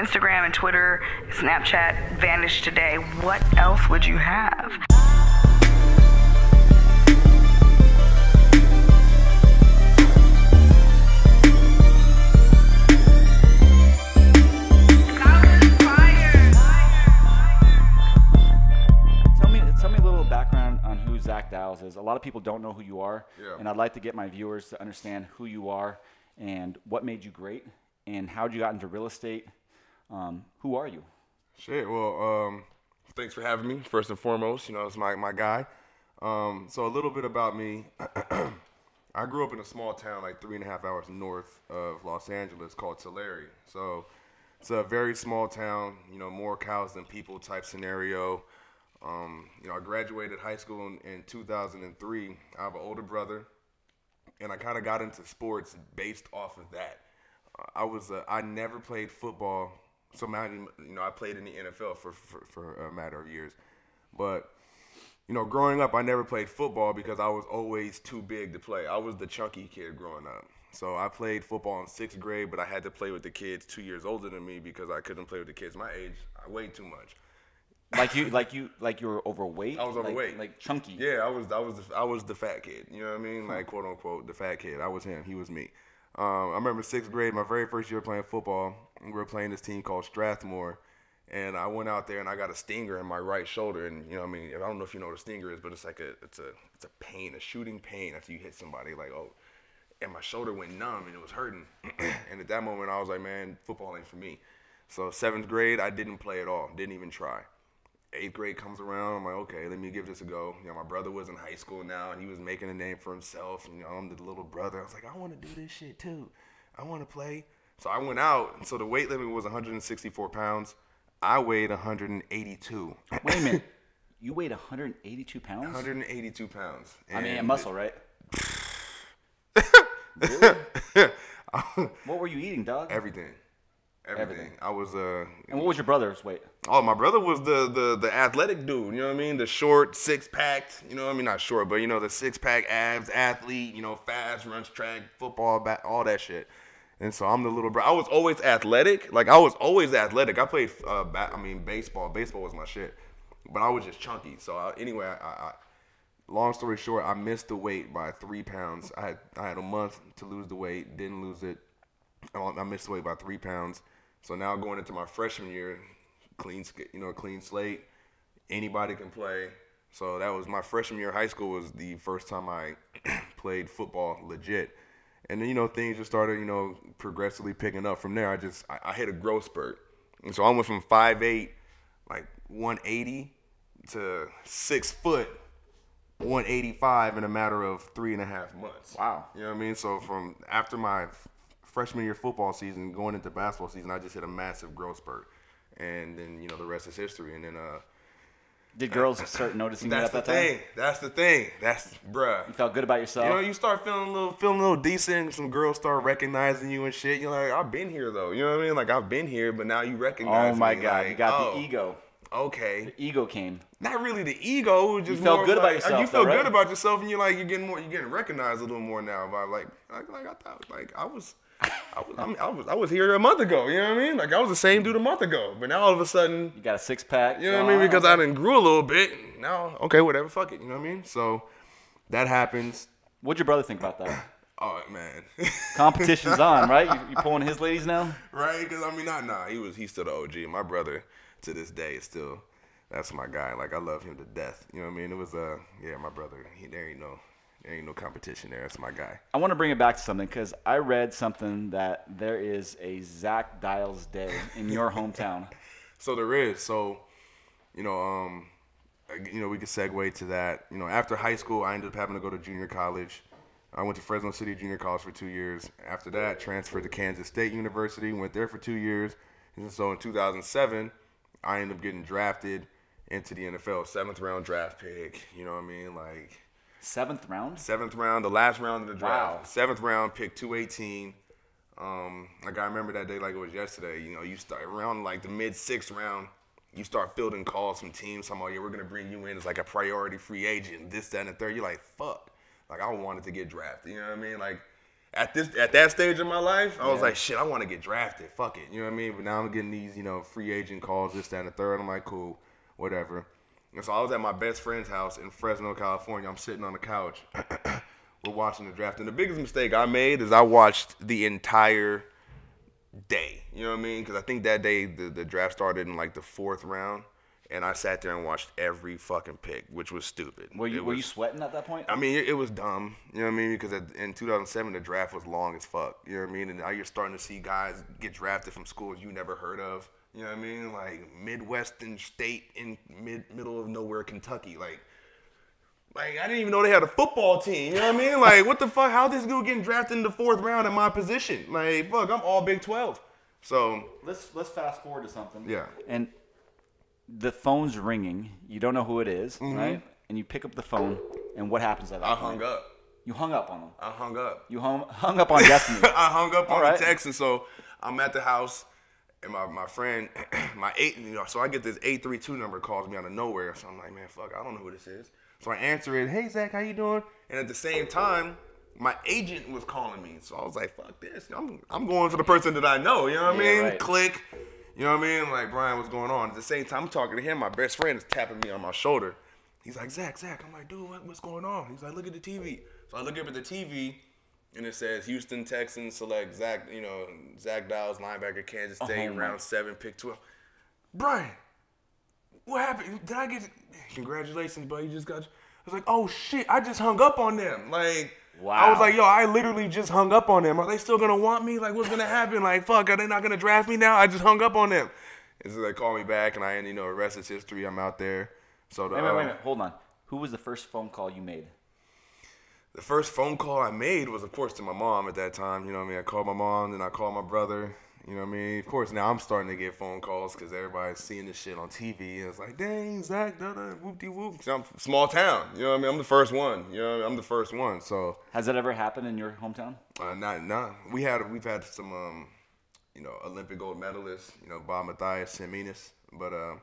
Instagram and Twitter, Snapchat vanished today. What else would you have? Tell me, tell me a little background on who Zac Diles is. A lot of people don't know who you are, Yeah. and I'd like to get my viewers to understand who you are and what made you great, and how you got into real estate. Um, who are you? Shit. Well, um, thanks for having me. First and foremost, you know, it's my my guy. Um, so a little bit about me. I grew up in a small town, like three and a half hours north of Los Angeles, called Tulare. So it's a very small town. You know, more cows than people type scenario. Um, you know, I graduated high school in, in 2003. I have an older brother, and I kind of got into sports based off of that. I was uh, I never played football, so you know I played in the NFL for, for for a matter of years, but you know growing up I never played football because I was always too big to play. I was the chunky kid growing up. So I played football in sixth grade, but I had to play with the kids two years older than me because I couldn't play with the kids my age. I weighed too much. Like you, like you, like you were overweight. I was Like- overweight. like, chunky. Yeah, I was I was the, I was the fat kid. You know what I mean? Like quote unquote the fat kid. I was him. He was me. Um, I remember sixth grade, my very first year playing football. We were playing this team called Strathmore, and I went out there and I got a stinger in my right shoulder. And you know, I mean, I don't know if you know what a stinger is, but it's like a it's a it's a pain, a shooting pain after you hit somebody. Like oh, and my shoulder went numb and it was hurting. and at that moment, I was like, man, football ain't for me. So seventh grade, I didn't play at all. Didn't even try eighth grade comes around, I'm like, okay, let me give this a go. You know, my brother was in high school now, and he was making a name for himself. And, you know, I'm the little brother. I was like, I want to do this shit too. I want to play. So I went out. And so the weight limit was 164 pounds. I weighed 182. Wait a minute. You weighed 182 pounds. 182 pounds. I mean, a muscle, right? really? What were you eating, dog? Everything. Everything. Everything. I was uh And what was your brother's weight? Oh, my brother was the the the athletic dude. You know what I mean? The short, six packed. You know what I mean? Not short, but you know the six pack abs, athlete. You know, fast, runs track, football, bat, all that shit. And so I'm the little bro. I was always athletic. Like I was always athletic. I played. Uh, ba- I mean, baseball. Baseball was my shit. But I was just chunky. So I, anyway, I, I, long story short, I missed the weight by three pounds. I had I had a month to lose the weight. Didn't lose it. I I missed the weight by three pounds. So now going into my freshman year, clean, you know, clean slate. Anybody can play. So that was my freshman year of high school was the first time I played football legit. And then you know things just started you know progressively picking up from there. I just I, I hit a growth spurt, and so I went from 5'8", like 180, to six foot, 185 in a matter of three and a half months. Wow. You know what I mean? So from after my freshman year football season, going into basketball season, I just hit a massive growth spurt, and then you know the rest is history. And then uh, Did uh, girls start noticing you that's at the that time? thing. That's the thing. That's bruh. You felt good about yourself. You know, you start feeling a little, feeling a little decent. Some girls start recognizing you and shit. You're like, I've been here though. You know what I mean? Like I've been here, but now you recognize. oh my me, god, like, you got oh, the ego. Okay, The ego came. not really the ego. Just felt more good about yourself, You feel though, right? good about yourself, and you're like, you're getting more, you're getting recognized a little more now. By like, like, like I thought, like I was. I was, I, mean, I was, I was here a month ago. You know what I mean? Like I was the same dude a month ago, but now all of a sudden, You got a six pack. you know what I mean? Because I didn't grew a little bit. Now, okay, whatever, fuck it. You know what I mean? So that happens. What'd your brother think about that? Oh man, Competition's on, right? You, you pulling his ladies now? right? Because I mean, not nah. He was he's still the OG. My brother to this day is still that's my guy. Like I love him to death. You know what I mean? It was uh yeah, my brother. He there ain't no there ain't no competition there. That's my guy. I want to bring it back to something because I read something that there is a Zac Diles Day in your hometown. So there is. So, you know, um, you know, we could segue to that. You know, after high school, I ended up having to go to junior college. I went to Fresno City Junior College for two years. After that, transferred to Kansas State University. Went there for two years. And so in 2007, I ended up getting drafted into the NFL, seventh round draft pick. You know what I mean? Like Seventh round? seventh round, the last round of the draft. Wow. Seventh round, pick 218. Um, like I remember that day like it was yesterday. You know, you start around like the mid sixth round, you start fielding calls from teams. Talking about, yeah, we're gonna bring you in as like a priority free agent. This, that, and the third. You're like, fuck. Like I wanted to get drafted. You know what I mean? Like at this at that stage of my life, I was Yeah. like, shit, I want to get drafted. Fuck it, you know what I mean? But now I'm getting these, you know, free agent calls, this, that, and the third. I'm like, cool, whatever. And so I was at my best friend's house in Fresno, California. I'm sitting on the couch. We're watching the draft, and the biggest mistake I made is I watched the entire day. You know what I mean? Because I think that day the, the draft started in like the fourth round, and I sat there and watched every fucking pick, which was stupid. Were you It were you sweating at that point? I mean, it, it was dumb. You know what I mean? Because at, in 2007, the draft was long as fuck. You know what I mean? And now you're starting to see guys get drafted from schools you never heard of. You know what I mean? Like Midwestern state in mid middle of nowhere, Kentucky. Like, like I didn't even know they had a football team. You know what I mean? Like, what the fuck? How this dude getting drafted in the fourth round in my position? Like, fuck, I'm all Big 12. So let's let's fast forward to something. Yeah. And the phone's ringing. You don't know who it is, Mm-hmm. right? And you pick up the phone, and what happens at that I point? hung up. You hung up on them. I hung up. You hung hung up on Destiny. I hung up All on right. the text, and so I'm at the house, and my, my friend, my eight, you know, so I get this eight three two number calls me out of nowhere. So I'm like, man, fuck, I don't know who this is. So I answer it, hey Zac, how you doing? And at the same time, my agent was calling me, so I was like, fuck this, I'm I'm going for the person that I know. You know what I Yeah, mean? right. Click. You know what I mean? Like Brian, what's going on? At the same time, I'm talking to him. My best friend is tapping me on my shoulder. He's like, Zac, Zac. I'm like, dude, what, what's going on? He's like, look at the TV. So I look up at the TV, and it says Houston Texans select Zac, you know, Zac Diles, linebacker, Kansas State, Oh, round seven, pick twelve. Brian, what happened? Did I get? Congratulations, buddy. You just got. I was like, oh shit, I just hung up on them. Like, wow. I was like, yo, I literally just hung up on them. Are they still gonna want me? Like, what's gonna happen? Like, fuck, are they not gonna draft me now? I just hung up on them. And so they call me back, and I, you know, the rest is history. I'm out there. So the, Wait, wait, wait, um, wait. Hold on. Who was the first phone call you made? The first phone call I made was, of course, to my mom at that time. You know what I mean? I called my mom, then I called my brother. You know what I mean? Of course, now I'm starting to get phone calls because everybody's seeing this shit on TV. And it's like, dang, Zac, da da, whoop de whoop. I'm small town. You know what I mean? I'm the first one. You know, what I mean? I'm the first one. So, Has that ever happened in your hometown? uh, not, not. We had, we've had some, um, you know, Olympic gold medalists. You know, Bob Mathias, Seminis, but uh,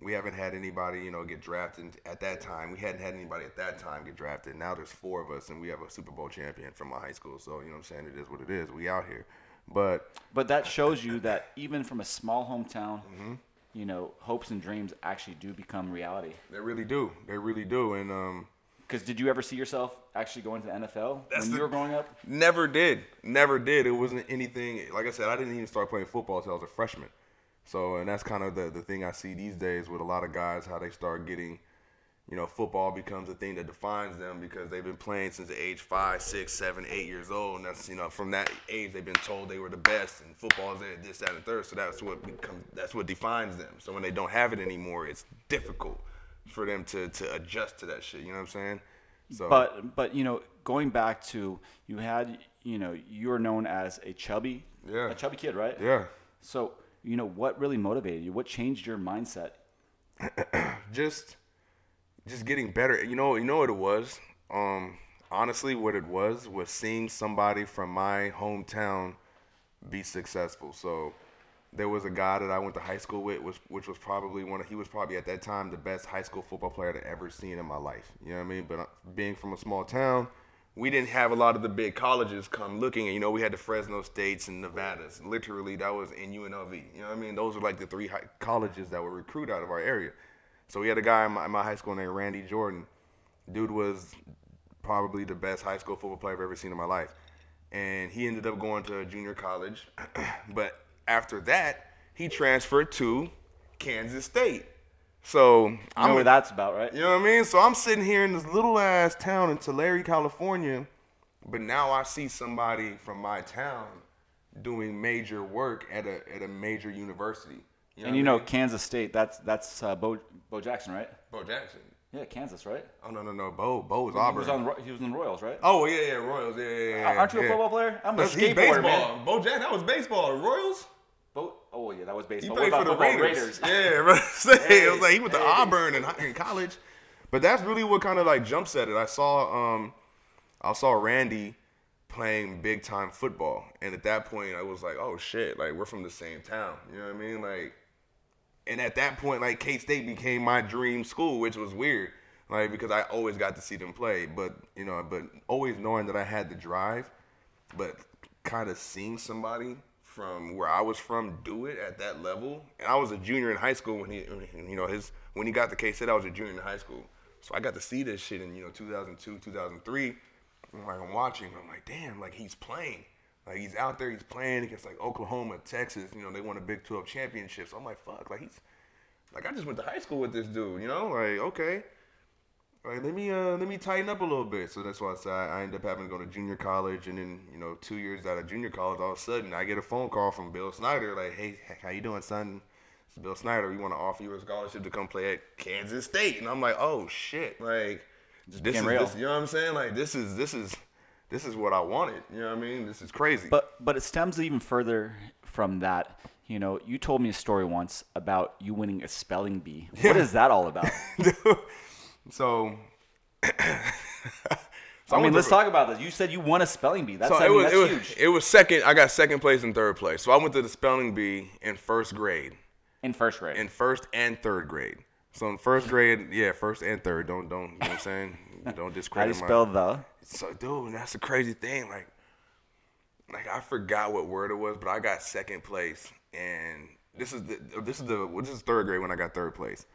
we haven't had anybody, you know, get drafted at that time. We hadn't had anybody at that time get drafted. Now there's four of us, and we have a Super Bowl champion from my high school. So you know, what I'm saying it is what it is. We out here, but But that shows you that even from a small hometown, Mm-hmm. you know, hopes and dreams actually do become reality. they really do. They really do. And um, Because did you ever see yourself actually going to the NFL That's when the- you were growing up? Never did. Never did. It wasn't anything. Like I said, I didn't even start playing football until I was a freshman. So, and that's kind of the, the thing I see these days with a lot of guys, how they start getting, you know, football becomes a thing that defines them because they've been playing since the age five, six, seven, eight years old. And that's, you know, from that age, they've been told they were the best and football is it, this, that, and third. So that's what becomes, that's what defines them. So when they don't have it anymore, it's difficult for them to, to adjust to that shit. You know what I'm saying? So, But but you know, going back to you had you know you were known as a chubby Yeah. a chubby kid, right? yeah. So you know what really motivated you? What changed your mindset? just just getting better. You know, you know what it was. Um, honestly, what it was was seeing somebody from my hometown be successful. So there was a guy that I went to high school with, was which was probably one of he was probably at that time the best high school football player I'd ever seen in my life. You know what I mean? But uh, being from a small town, we didn't have a lot of the big colleges come looking. And, you know, we had the Fresno States and Nevadas. Literally, that was in UNLV. You know what I mean? Those were like the three high colleges that would recruit out of our area. So we had a guy in my, in my high school named Randy Jordan. Dude was probably the best high school football player I've ever seen in my life. And he ended up going to a junior college. but after that, he transferred to Kansas State. So You I'm know what that's about, right? you know what I mean? So I'm sitting here in this little ass town in Tulare, California, but now I see somebody from my town doing major work at a at a major university. You and you know mean? Kansas State, that's that's uh, Bo Bo Jackson, right? Bo Jackson. Yeah, Kansas, right? Oh no no no, Bo Bo was He Auburn. was on he was in the Royals, right? oh yeah yeah Royals yeah yeah yeah. Aren't you a football player? I'm a That's, skateboarder, baseball. man. Bo Jackson that was baseball. Royals. Oh yeah, that was baseball. He played what for the football? Raiders. Yeah, bro. Say, it was like he went to Hey. Auburn in, in college. But that's really what kind of like jump set it. I saw um I saw Randy playing big time football. And at that point I was like, oh shit, like we're from the same town. You know what I mean? Like and at that point, like K State became my dream school, which was weird. Like because I always got to see them play. But you know, but always knowing that I had the drive but kind of seeing somebody from where I was from do it at that level, and I was a junior in high school when he, you know, his when he got the K-State I was a junior in high school, so I got to see this shit in you know 2002, 2003. And like I'm watching, I'm like, damn, like he's playing, like he's out there, he's playing against like Oklahoma, Texas. You know, they won a Big 12 championship. So I'm like, fuck, like he's, like I just went to high school with this dude. You know, like okay. Like let me uh let me tighten up a little bit. So that's why I said I ended up having to go to junior college, and then you know two years out of junior college, all of a sudden I get a phone call from Bill Snyder like, hey, how you doing, son? It's Bill Snyder. We want to offer you a scholarship to come play at Kansas State, and I'm like, oh shit, like this is real. this, you know what I'm saying? Like this is this is this is what I wanted. You know what I mean? This is crazy. But but it stems even further from that. You know, you told me a story once about you winning a spelling bee. What is that all about? so. so I mean, let's to- talk about this. You said you won a spelling bee. That's, So I it mean, was, that's it was huge. it was second. I got second place and third place. So I went to the spelling bee in first grade, in first grade. in first and third grade. So in first grade, yeah, first and third. Don't don't you know what I'm saying? Don't discredit. How do you spell the? So dude, that's a crazy thing. Like, like I forgot what word it was, but I got second place, and this is the this is the this is third grade when I got third place.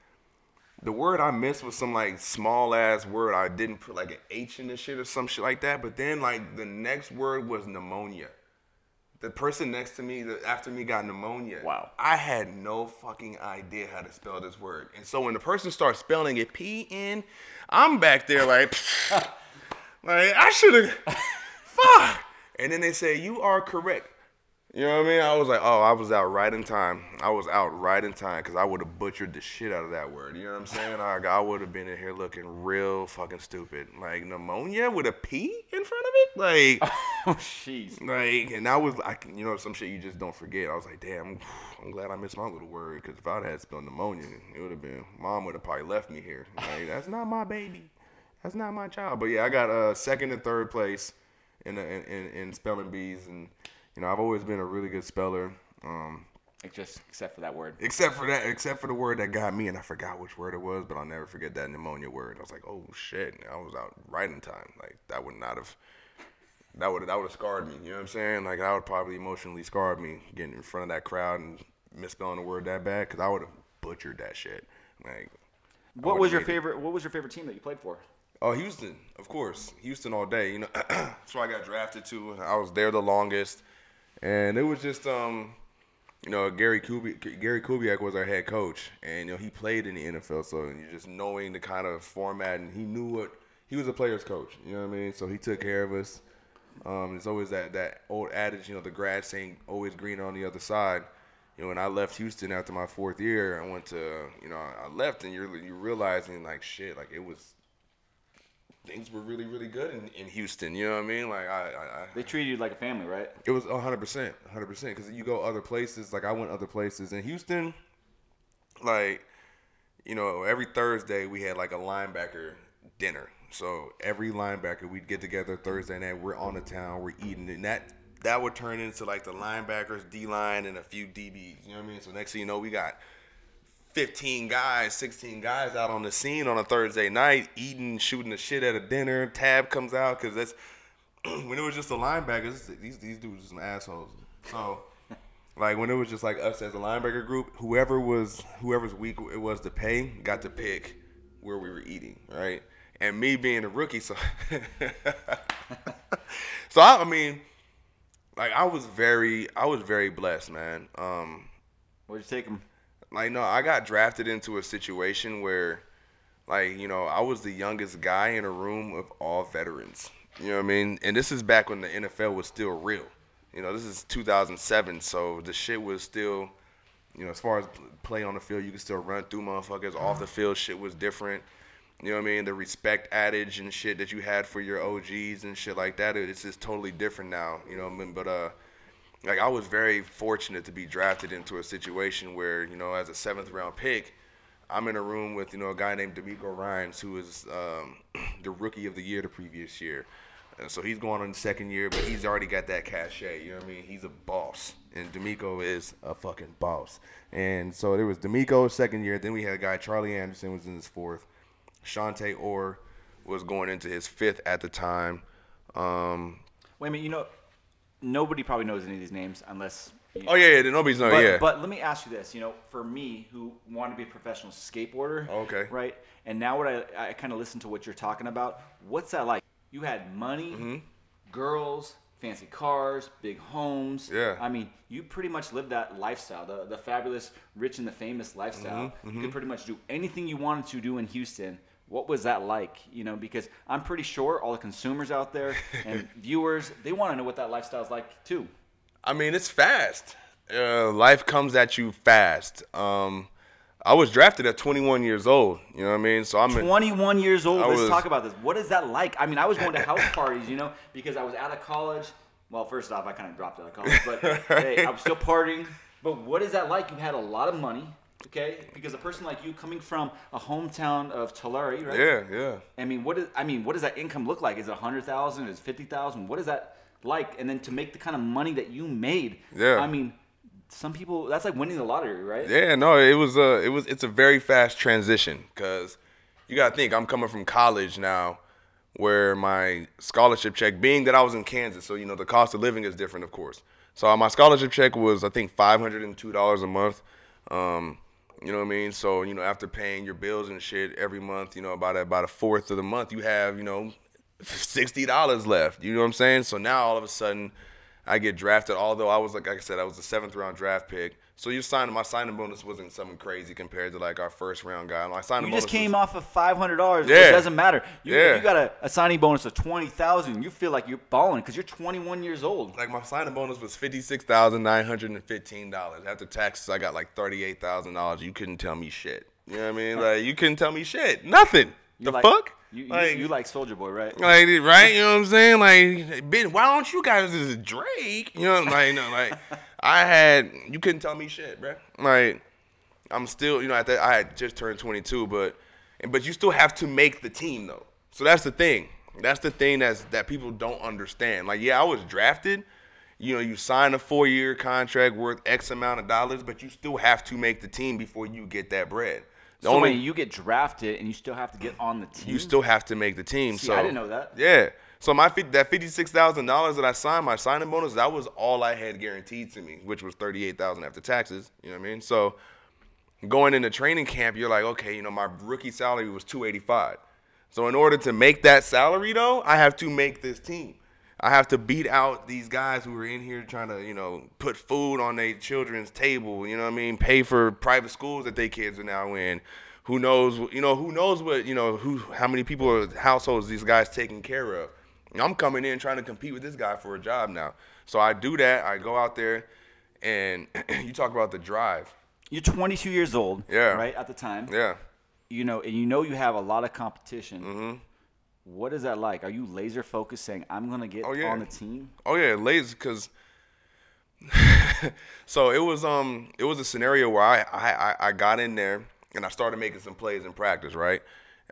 The word I missed was some like small ass word. I didn't put like an H in the shit or some shit like that. But then like the next word was pneumonia. The person next to me, the, after me, got pneumonia. Wow. I had no fucking idea how to spell this word. And so when the person starts spelling it P N, I'm back there like, like I should have, fuck. And then they say you are correct. You know what I mean? I was like, oh, I was out right in time. I was out right in time because I would have butchered the shit out of that word. You know what I'm saying? Like, I would have been in here looking real fucking stupid. Like pneumonia with a P in front of it, like. Oh, jeez. Like, and that was like, you know, some shit you just don't forget. I was like, damn, I'm glad I missed my little word because if I'd had spelled pneumonia, it would have been, mom would have probably left me here. Like, that's not my baby. That's not my child. But yeah, I got uh, second and third place in, in, in, in spelling bees. And, you know, I've always been a really good speller. Um, Like, Just except for that word. except for that, except for the word that got me, and I forgot which word it was, but I'll never forget that pneumonia word. I was like, oh shit, I was out right in time. Like that would not have, that would that would have scarred me. You know what I'm saying? Like that would probably emotionally scarred me getting in front of that crowd and misspelling the word that bad, because I would have butchered that shit. Like, What was your made it. favorite? What was your favorite team that you played for? Oh, Houston, of course. Houston all day. You know, that's where I got drafted to. I was there the longest, and it was just um, you know, Gary Kubi- Gary Kubiak was our head coach, and you know he played in the NFL, so you just knowing the kind of format, and he knew what he was a player's coach. You know what I mean? So he took care of us. Um, there's always that that old adage, you know, the grass ain't always greener on the other side. You know, when I left Houston after my fourth year, I went to, you know, I left, and you're you realizing like shit, like it was things were really really good in, in Houston. You know what I mean? Like I, I, I They treated you like a family, right? it was 100 percent, 100 percent. Because you go other places, like I went other places in Houston. Like, you know, every Thursday we had like a linebacker dinner. So every linebacker we'd get together Thursday night. We're on the town, we're eating, and that that would turn into like the linebackers, D line, and a few DBs. You know what I mean? So next thing you know, we got 15 guys, 16 guys out on the scene on a Thursday night, eating, shooting the shit at a dinner. Tab comes out because that's when it was just the linebackers. These these dudes are some assholes. So, like when it was just like us as a linebacker group, whoever was whoever's week it was to pay got to pick where we were eating, right? And me being a rookie, so so I, I mean, like I was very I was very blessed, man. Um, Where'd you take them? Like no, I got drafted into a situation where like, you know, I was the youngest guy in a room of all veterans. You know what I mean? And this is back when the NFL was still real. You know, this is 2007, so the shit was still, you know, as far as play on the field, you could still run through motherfuckers. Off the field, shit was different. You know what I mean? The respect adage and shit that you had for your OGs and shit like that, it's just totally different now. You know what I mean? But uh, like I was very fortunate to be drafted into a situation where you know as a seventh round pick, I'm in a room with you know a guy named DeMeco Ryans who was um, the rookie of the year the previous year. And so he's going on the second year, but he's already got that cachet. You know what I mean? He's a boss, and DeMeco is a fucking boss. And so there was DeMeco's second year. Then we had a guy Charlie Anderson was in his fourth. Shantee Orr was going into his fifth at the time. Um, Wait a minute. You know, nobody probably knows any of these names unless. You, Oh yeah, yeah. Nobody's know. But, yeah. but let me ask you this: you know, for me, who want to be a professional skateboarder, Okay. right? And now, what I, I kind of listen to what you're talking about. What's that like? You had money, Mm-hmm. girls, fancy cars, big homes. Yeah. I mean, you pretty much lived that lifestyle, the the fabulous, rich and the famous lifestyle. Mm-hmm, You could pretty much do anything you wanted to do in Houston. What was that like? You know, because I'm pretty sure all the consumers out there and viewers, they want to know what that lifestyle is like too. I mean, it's fast. Uh, life comes at you fast. Um, I was drafted at 21 years old. You know what I mean? So I'm in, 21 years old. I Let's was- talk about this. What is that like? I mean, I was going to house parties, you know, because I was out of college. Well, first off, I kind of dropped out of college, but hey, I was still partying. But what is that like? You had a lot of money, okay? Because a person like you, coming from a hometown of Tulare, right? yeah, yeah. I mean, what is? I mean, what does that income look like? Is it a hundred thousand? Is it fifty thousand? What is that like? And then to make the kind of money that you made, Yeah. I mean, some people that's like winning the lottery, right? Yeah, no, it was a, it was, it's a very fast transition because you gotta think I'm coming from college now, where my scholarship check, being that I was in Kansas, so you know the cost of living is different, of course. So my scholarship check was I think five hundred and two dollars a month. Um, you know what I mean? So you know after paying your bills and shit every month, you know about a, about a fourth of the month, you have you know sixty dollars left. You know what I'm saying? So now all of a sudden, I get drafted. Although I was like, like I said, I was a seventh round draft pick. So you signed my signing bonus wasn't something crazy compared to like our first round guy. My signing You just came was, off of five hundred dollars. Yeah. It doesn't matter. You, Yeah. you got a, a signing bonus of twenty thousand. You feel like you're balling because you're twenty one years old. like my signing bonus was fifty six thousand nine hundred and fifteen dollars. After taxes, I got like thirty eight thousand dollars. You couldn't tell me shit. You know what I mean? Like you couldn't tell me shit. Nothing. You the like, fuck? You, you, like, you like Soulja Boy, right? like right? You know what I'm saying? Like, bitch, why don't you guys is Drake? You know, like, no, like, I had you couldn't tell me shit, bruh. Like, I'm still, you know, at that I had just turned 22, but, but you still have to make the team though. So that's the thing. That's the thing that's that people don't understand. Like, yeah, I was drafted. You know, you sign a four-year contract worth X amount of dollars, but you still have to make the team before you get that bread. The So only- wait, you get drafted and you still have to get on the team. you still have to make the team. See, so I didn't know that. Yeah. So my that fifty six thousand dollars that I signed, my signing bonus, that was all I had guaranteed to me, which was thirty eight thousand after taxes. You know what I mean? So going into training camp, you're like, okay, you know, my rookie salary was two eighty five. So in order to make that salary though, I have to make this team. I have to beat out these guys who are in here trying to, you know, put food on their children's table. You know what I mean? Pay for private schools that their kids are now in. Who knows? You know, who knows what? You know, who? How many people or households these guys taking care of? I'm coming in trying to compete with this guy for a job now. So I do that. I go out there, and you talk about the drive. You're 22 years old. Yeah. Right at the time. Yeah. You know, and you know you have a lot of competition. Mm-hmm. What is that like? Are you laser focused, saying I'm gonna get Oh, yeah. on the team? Oh yeah, laser because. so it was um it was a scenario where I, I I- I got in there and I started making some plays in practice. Right,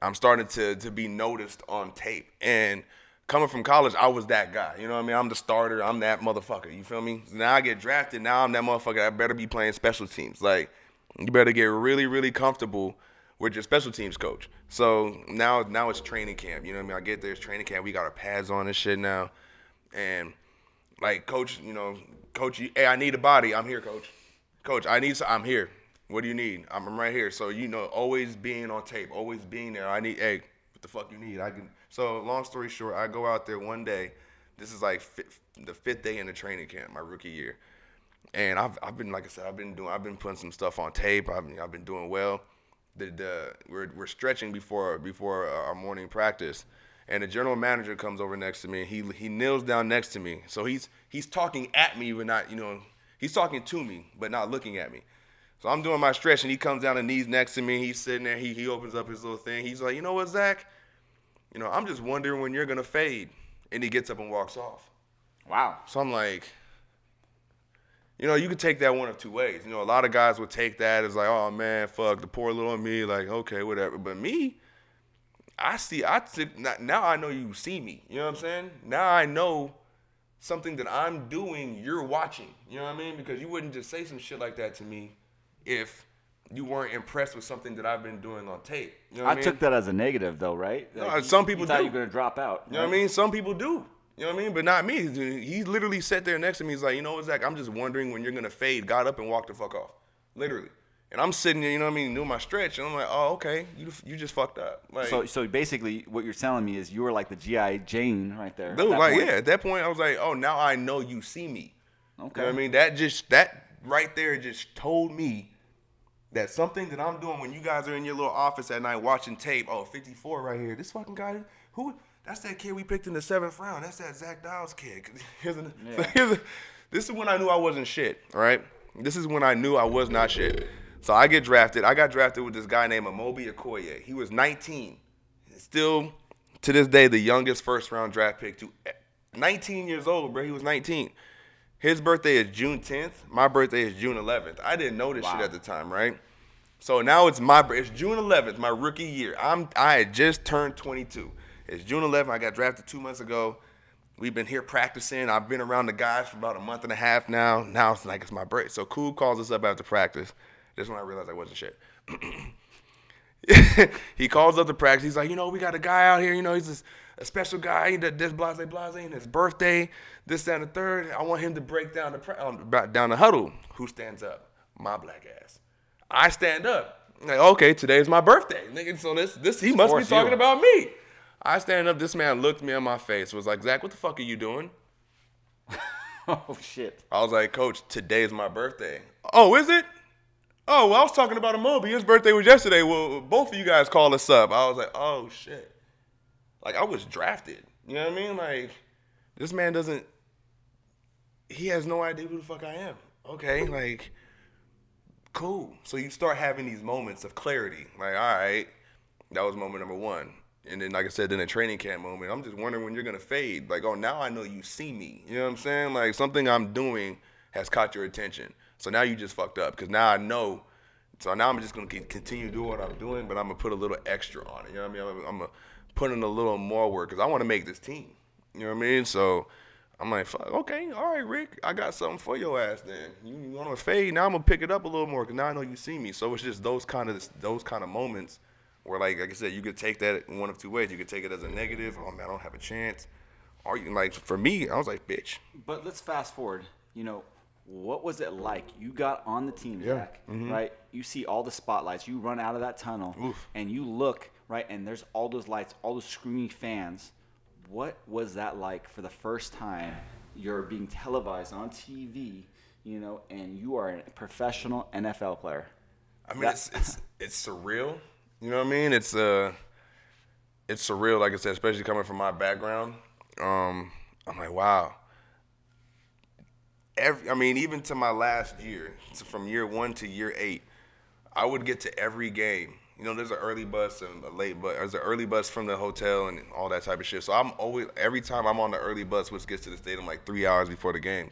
I'm starting to to be noticed on tape and. Coming from college, I was that guy. You know what I mean? I'm the starter. I'm that motherfucker. You feel me? Now I get drafted. Now I'm that motherfucker. I better be playing special teams. Like, you better get really, really comfortable with your special teams coach. So now, now it's training camp. You know what I mean? I get there, it's training camp. We got our pads on and shit now, and like coach, you know, coach, hey, I need a body. I'm here, coach. Coach, I need. I'm here. What do you need? I'm, I'm right here. So you know, always being on tape, always being there. I need. Hey, what the fuck you need? I can. So long story short, I go out there one day. This is like the fifth day in the training camp, my rookie year, and I've I've been like I said, I've been doing, I've been putting some stuff on tape. I've been, I've been doing well. The, the we're we're stretching before before our morning practice, and the general manager comes over next to me. He he kneels down next to me. So he's he's talking at me, but not you know he's talking to me, but not looking at me. So I'm doing my stretch, and he comes down and knees next to me. He's sitting there. He he opens up his little thing. He's like, you know what, Zac? You know, I'm just wondering when you're gonna fade. And he gets up and walks off. Wow. So I'm like, you know, you could take that one of two ways. You know, a lot of guys would take that as like, oh man, fuck the poor little me. Like, okay, whatever. But me, I see. I see, now I know you see me. You know what I'm saying? Now I know something that I'm doing. You're watching. You know what I mean? Because you wouldn't just say some shit like that to me if you weren't impressed with something that I've been doing on tape. You know I I mean? took that as a negative, though, right? No, Like, some people you thought do. you were gonna drop out. You know what I mean? Some people do. You know what I mean? But not me. He literally sat there next to me. He's like, you know what, Zac? I'm just wondering when you're gonna fade. Got up and walked the fuck off. Literally. And I'm sitting there, you know what I mean, doing my stretch, and I'm like, oh, okay, you you just fucked up. Like, So, so basically, what you're telling me is you were like the GI Jane right there. dude, like, point. yeah, at that point, I was like, oh, now I know you see me. You Okay. know what I mean? That just that right there just told me that something that I'm doing when you guys are in your little office at night watching tape. Oh, 54 right here. This fucking guy, who? That's that kid we picked in the seventh round. That's that Zac Diles kid. Here's a, Yeah. here's a- this is when I knew I wasn't shit. All right. This is when I knew I was not shit. So I get drafted. I got drafted with this guy named Amobi Okoye. He was 19. Still, to this day, the youngest first round draft pick to 19 years old, bro. He was 19. His birthday is June 10th. My birthday is June 11th. I didn't know this shit at the time, right? So now it's my it's June 11th, my rookie year. I'm I had just turned 22. It's June 11th. I got drafted two months ago. We've been here practicing. I've been around the guys for about a month and a half now. Now it's like it's my birthday. So Cool calls us up after practice. This when I realized I wasn't shit. he calls up the practice. He's like, you know, we got a guy out here. You know, he's this, a special guy. That this blase blase and his birthday, this that, and the third. I want him to break down the um, down the huddle. Who stands up? My black ass. I stand up. Like, okay, today's my birthday, nigga. So this this he must be talking you. about me. I stand up. This man looked me in my face. Was like, Zac, what the fuck are you doing? oh shit. I was like, Coach, today is my birthday. Oh, is it? Oh, well, I was talking about Amobi. His birthday was yesterday. Well, both of you guys called us up. I was like, oh shit. Like I was drafted. You know what I mean? Like this man doesn't. He has no idea who the fuck I am. Okay, like cool. So you start having these moments of clarity. Like, all right, that was moment number one. And then, like I said, then a training camp moment. I'm just wondering when you're gonna fade. Like, oh, now I know you see me. You know what I'm saying? Like something I'm doing has caught your attention. So now you just fucked up because now I know. So now I'm just gonna continue doing what I'm doing, but I'm gonna put a little extra on it. You know what I mean? I'm, I'm gonna put in a little more work because I want to make this team. You know what I mean? So I'm like, fuck, okay, all right, Rick, I got something for your ass. Then you, you want to fade? Now I'm gonna pick it up a little more because now I know you see me. So it's just those kind of those kind of moments where, like, like I said, you could take that one of two ways. You could take it as a negative. Oh man, I don't have a chance. Or you like, for me, I was like, bitch. But let's fast forward. You know, what was it like? You got on the team, Yeah. Zac, mm-hmm. right? You see all the spotlights. You run out of that tunnel, Oof. and you look right, and there's all those lights, all those screaming fans. What was that like for the first time? You're being televised on TV, you know, and you are a professional NFL player. I mean, it's it's it's surreal. You know what I mean? It's uh, it's surreal. Like I said, especially coming from my background. Um, I'm like, wow. Every, I mean, even to my last year, so from year one to year eight, I would get to every game. You know, there's an early bus and a late bus. There's an early bus from the hotel and all that type of shit. So I'm always every time I'm on the early bus, which gets to the stadium like three hours before the game.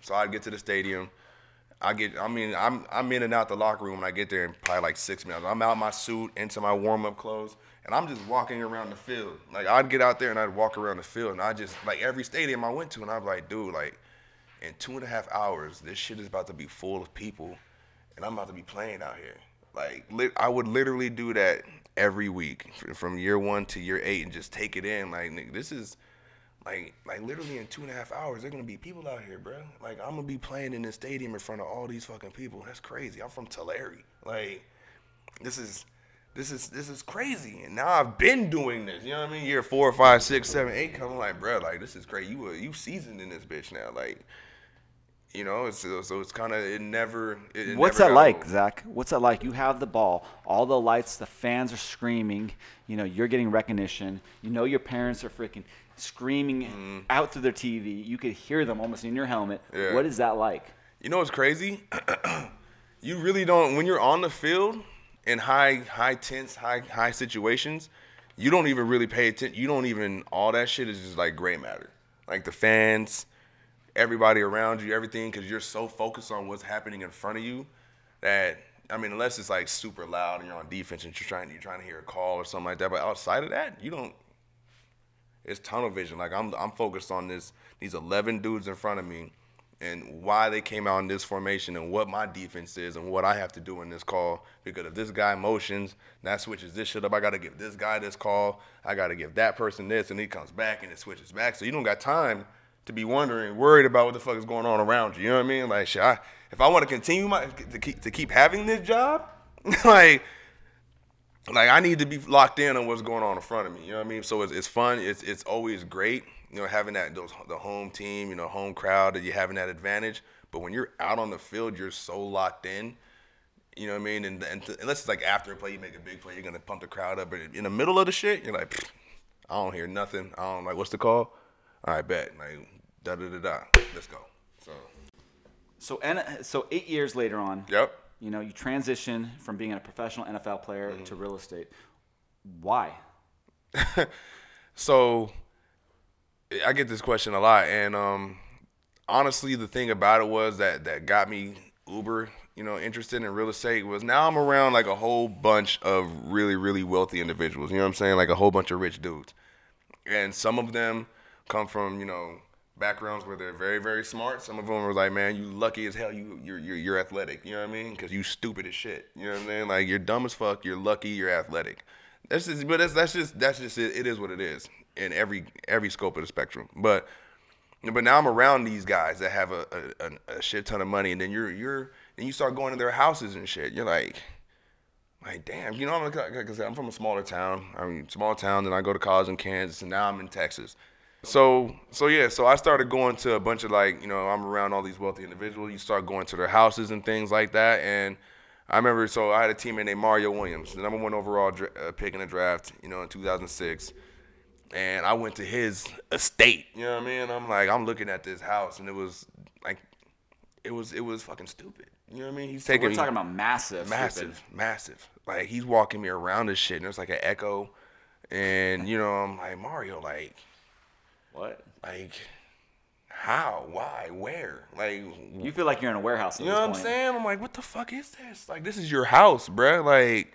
So I'd get to the stadium. I get, I mean, I'm I'm in and out the locker room when I get there in probably like six minutes. I'm out my suit into my warm up clothes, and I'm just walking around the field. Like I'd get out there and I'd walk around the field, and I just like every stadium I went to, and I'm like, dude, like in two and a half hours, this shit is about to be full of people, and I'm about to be playing out here. Like lit, I would literally do that every week from year one to year eight, and just take it in. Like nigga, this is like like literally in two and a half hours, there're gonna be people out here, bro. Like I'm gonna be playing in this stadium in front of all these fucking people. That's crazy. I'm from Tulare. Like this is this is this is crazy. And now I've been doing this. You know what I mean? Year four, five, six, seven, eight. Coming like, bro, like this is crazy. You were you seasoned in this bitch now. Like you know, it's so it's kind of it never. It, it What's never that like, old. Zac? What's that like? You have the ball, all the lights, the fans are screaming. You know, you're getting recognition. You know, your parents are freaking screaming mm. out through their TV. You could hear them almost in your helmet. Yeah. What is that like? You know what's crazy? you really don't when you're on the field in high high tense high high situations. You don't even really pay attention. You don't even all that shit is just like gray matter. Like the fans, everybody around you, everything, because you're so focused on what's happening in front of you that I mean, unless it's like super loud and you're on defense and you're trying you're trying to hear a call or something like that. But outside of that, you don't. It's tunnel vision. Like I'm I'm focused on this these 11 dudes in front of me and why they came out in this formation and what my defense is and what I have to do in this call. Because if this guy motions, that switches this shit up. I gotta give this guy this call. I gotta give that person this, and he comes back and it switches back. So you don't got time to be wondering, worried about what the fuck is going on around you. You know what I mean? Like, shit, I, if I want to continue my to keep to keep having this job, like. Like I need to be locked in on what's going on in front of me. You know what I mean? So it's, it's fun. It's it's always great you know, having that those the home team, you know, home crowd, that you're having that advantage. But when you're out on the field, you're so locked in. You know what I mean? And, and unless it's like after a play, you make a big play, you're gonna pump the crowd up. But in the middle of the shit, you're like, I don't hear nothing. I don't like what's the call. All right, bet like da da da da. Let's go. So. So and so eight years later on. Yep. You know, you transition from being a professional NFL player Mm-hmm. to real estate. Why? So I get this question a lot, and um, honestly, the thing about it was that that got me uber, you know, interested in real estate was now I'm around like a whole bunch of really, really wealthy individuals. You know what I'm saying? Like a whole bunch of rich dudes, and some of them come from you know backgrounds where they're very, very smart. Some of them were like, man, you lucky as hell. You you're you're, you're athletic. You know what I mean? Because you stupid as shit. You know what I'm saying? Like you're dumb as fuck. You're lucky. You're athletic. That's just, but that's that's just that's just it. It is what it is in every every scope of the spectrum. But but now I'm around these guys that have a, a, a shit ton of money, and then you're you're then you start going to their houses and shit. You're like, like damn, you know, I'm because I'm from a smaller town. I mean, small town. Then I go to college in Kansas, and now I'm in Texas. So so yeah, so I started going to a bunch of like you know I'm around all these wealthy individuals. You start going to their houses and things like that, and I remember so I had a teammate named Mario Williams, the number one overall dra- uh, pick in the draft, you know, in 2006 and I went to his estate. You know what I mean? I'm like, I'm looking at this house, and it was like, it was it was fucking stupid. You know what I mean? He's taking We're talking about massive. massive, stupid. massive. Like he's walking me around this shit, and there's like an echo, and you know, I'm like Mario, like, What? like, how, why, where, like, You feel like you're in a warehouse. You know what I'm saying? I'm like, what the fuck is this? Like, this is your house, bruh. Like,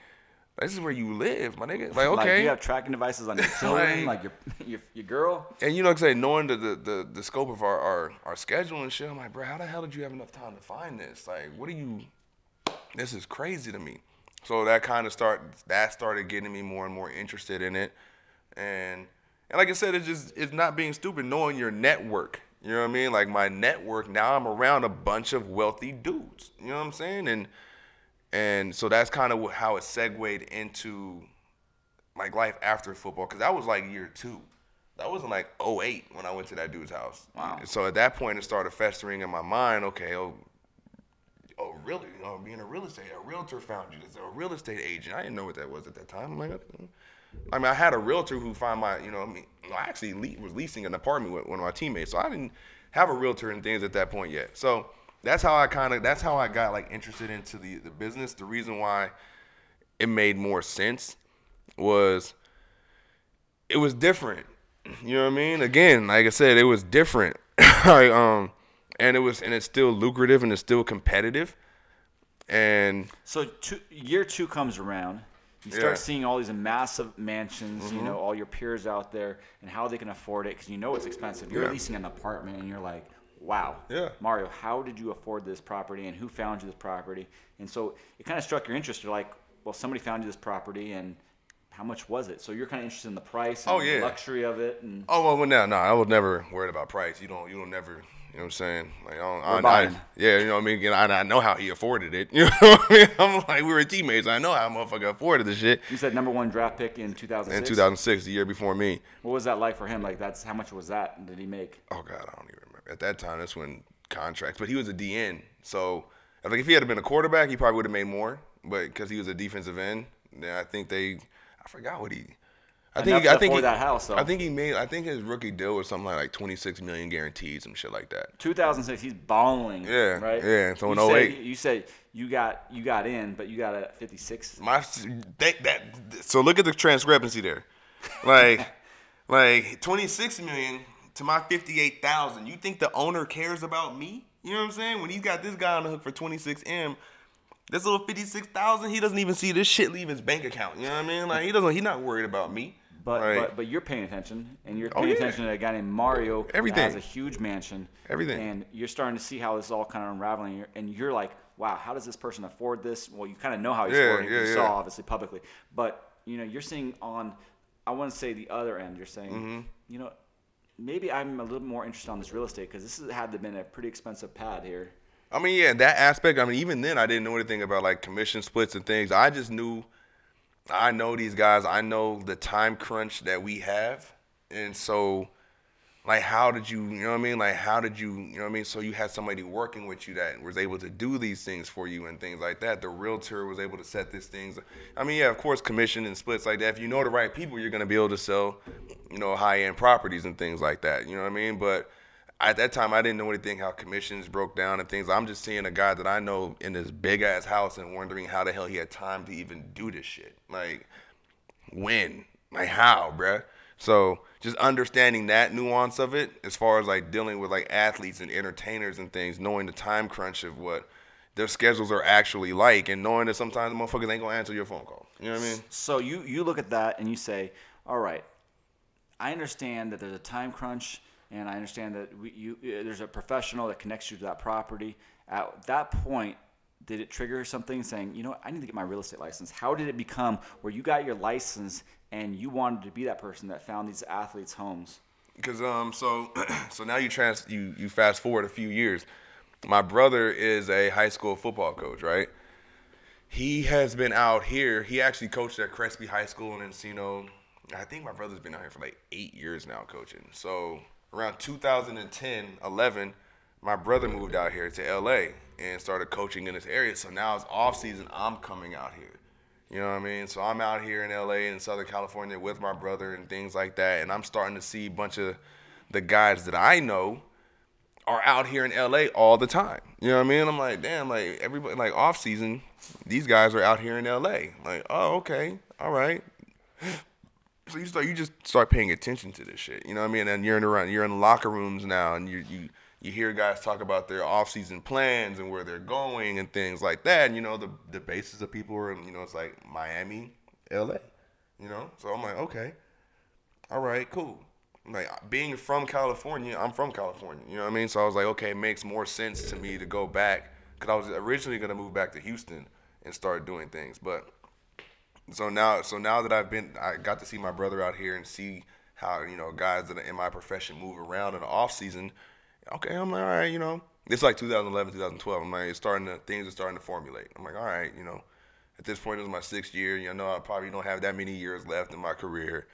this is where you live, my nigga. Like, Like, okay. you have tracking devices on your children, Like- like your, your your girl. And you know, like I say, knowing the, the, the, the scope of our, our, our schedule and shit, I'm like, bro, how the hell did you have enough time to find this? Like, what are you? This is crazy to me. So that kind of start that started getting me more and more interested in it, and and like I said, it's just it's not being stupid, knowing your network. You know what I mean? Like my network. Now I'm around a bunch of wealthy dudes. You know what I'm saying? And and so that's kind of how it segued into like life after football because that was like year two. That wasn't like 08 when I went to that dude's house. Wow. So at that point, it started festering in my mind. Okay, oh, oh, really? Oh, being a real estate, a realtor found you. It's a real estate agent. I didn't know what that was at that time. I'm like, I mean, I had a realtor who found my, you know, I mean, I actually le- was leasing an apartment with one of my teammates, so I didn't have a realtor and things at that point yet. So that's how I kind of, that's how I got like interested into the the business. The reason why it made more sense was it was different. You know what I mean? Again, like I said, it was different. like, um, and it was, and it's still lucrative and it's still competitive. And So two, year two comes around. You start Yeah. Mm-hmm. seeing all these massive mansions, you know, all your peers out there, and how they can afford it because you know it's expensive. You're Yeah. leasing an apartment, and you're like, "Wow, Yeah. Mario, how did you afford this property, and who found you this property?" And so it kind of struck your interest. You're like, "Well, somebody found you this property, and how much was it?" So you're kind of interested in the price, and Oh, yeah. the luxury of it, and oh well, well no, no, I was never worried about price. You don't, you don't never. You know what I'm saying? Like, I I, I, yeah, you know what I mean. And I, I know how he afforded it. You know what I mean? I'm like, we were teammates. I know how motherfucker afforded this shit. you said number one draft pick in 2006. In 2006, the year before me. What was that like for him? Like, that's how much was that? Did he make? oh god, I don't even remember. At that time, that's when contracts. But he was a DN, so I think if he had been a quarterback, he probably would have made more. But because he was a defensive end, then I think they, I forgot what he. I think he, I think he, that house, though. I think he made. I think his rookie deal was something like, like 26 million guaranteed, some shit like that. 2006, he's balling. Yeah, right. yeah, so in you 08. said, you said you got you got in, but you got a 56. My that, that so look at the transcription there, like like 26 million to my 58,000. You think the owner cares about me? You know what I'm saying? When he's got this guy on the hook for 26 m, this little 56,000, he doesn't even see this shit leave his bank account. You know what I mean? Like he doesn't. He's not worried about me. But, Right. but but you're paying attention, and you're Oh, paying yeah. attention to a guy named Mario that has a huge mansion. Everything. And you're starting to see how this is all kind of unraveling, You're- and you're like, wow, how does this person afford this? Well, you kind of know how he's Yeah, affording it. 'cause yeah, You yeah. saw obviously publicly, but you know, you're seeing on, I want to say the other end. You're saying, Mm-hmm. you know, maybe I'm a little more interested on this real estate because this has had to been a pretty expensive pad here. I mean, yeah, that aspect. I mean, even then, I didn't know anything about like commission splits and things. I just knew, I know these guys. I know the time crunch that we have, and so, like, how did you, you know what I mean? Like, how did you, you know what I mean? So you had somebody working with you that was able to do these things for you and things like that. The realtor was able to set these things. I mean, yeah, of course, commission and splits like that. If you know the right people, you're gonna be able to sell, you know, high end properties and things like that. You know what I mean? But at that time I didn't know anything how commissions broke down and things. I'm just seeing a guy that I know in this big ass house and wondering how the hell he had time to even do this shit. Like when? Like how, bruh? So just understanding that nuance of it, as far as like dealing with like athletes and entertainers and things, knowing the time crunch of what their schedules are actually like, and knowing that sometimes motherfuckers ain't gonna answer your phone call. You know what I mean? So you you look at that and you say, all right, I understand that there's a time crunch, and I understand that we, you uh, there's a professional that connects you to that property. At that point, did it trigger something saying, you know, what, I need to get my real estate license? How did it become where you got your license and you wanted to be that person that found these athletes' homes? Cause um so so now you trans you you fast forward a few years. My brother is a high school football coach, right? He has been out here. He actually coached at Crespi High School in Encino. I think my brother's been out here for like eight years now coaching. So around 2010, 11, my brother moved out here to LA and started coaching in this area. So now it's off season. I'm coming out here. You know what I mean? So I'm out here in LA in Southern California with my brother and things like that. And I'm starting to see a bunch of the guys that I know are out here in LA all the time. You know what I mean? I'm like, damn, like everybody like off season, these guys are out here in LA. Like, oh, okay, all right. So you start you just start paying attention to this shit. You know what I mean? And you're in around you're in locker rooms now and you you you hear guys talk about their off season plans and where they're going and things like that. And you know, the the basis of people are you know, it's like Miami, LA. You know? So I'm like, okay. All right, cool. Like being from California, I'm from California. You know what I mean? So I was like, okay, it makes more sense to me to go back because I was originally gonna move back to Houston and start doing things. But so now, so now that I've been, I got to see my brother out here and see how you know guys that are in my profession move around in the off season. Okay, I'm like, all right, you know, it's like 2011, 2012. I'm like, it's starting to things are starting to formulate. I'm like, all right, you know, at this point, it was my sixth year. You know, I probably don't have that many years left in my career.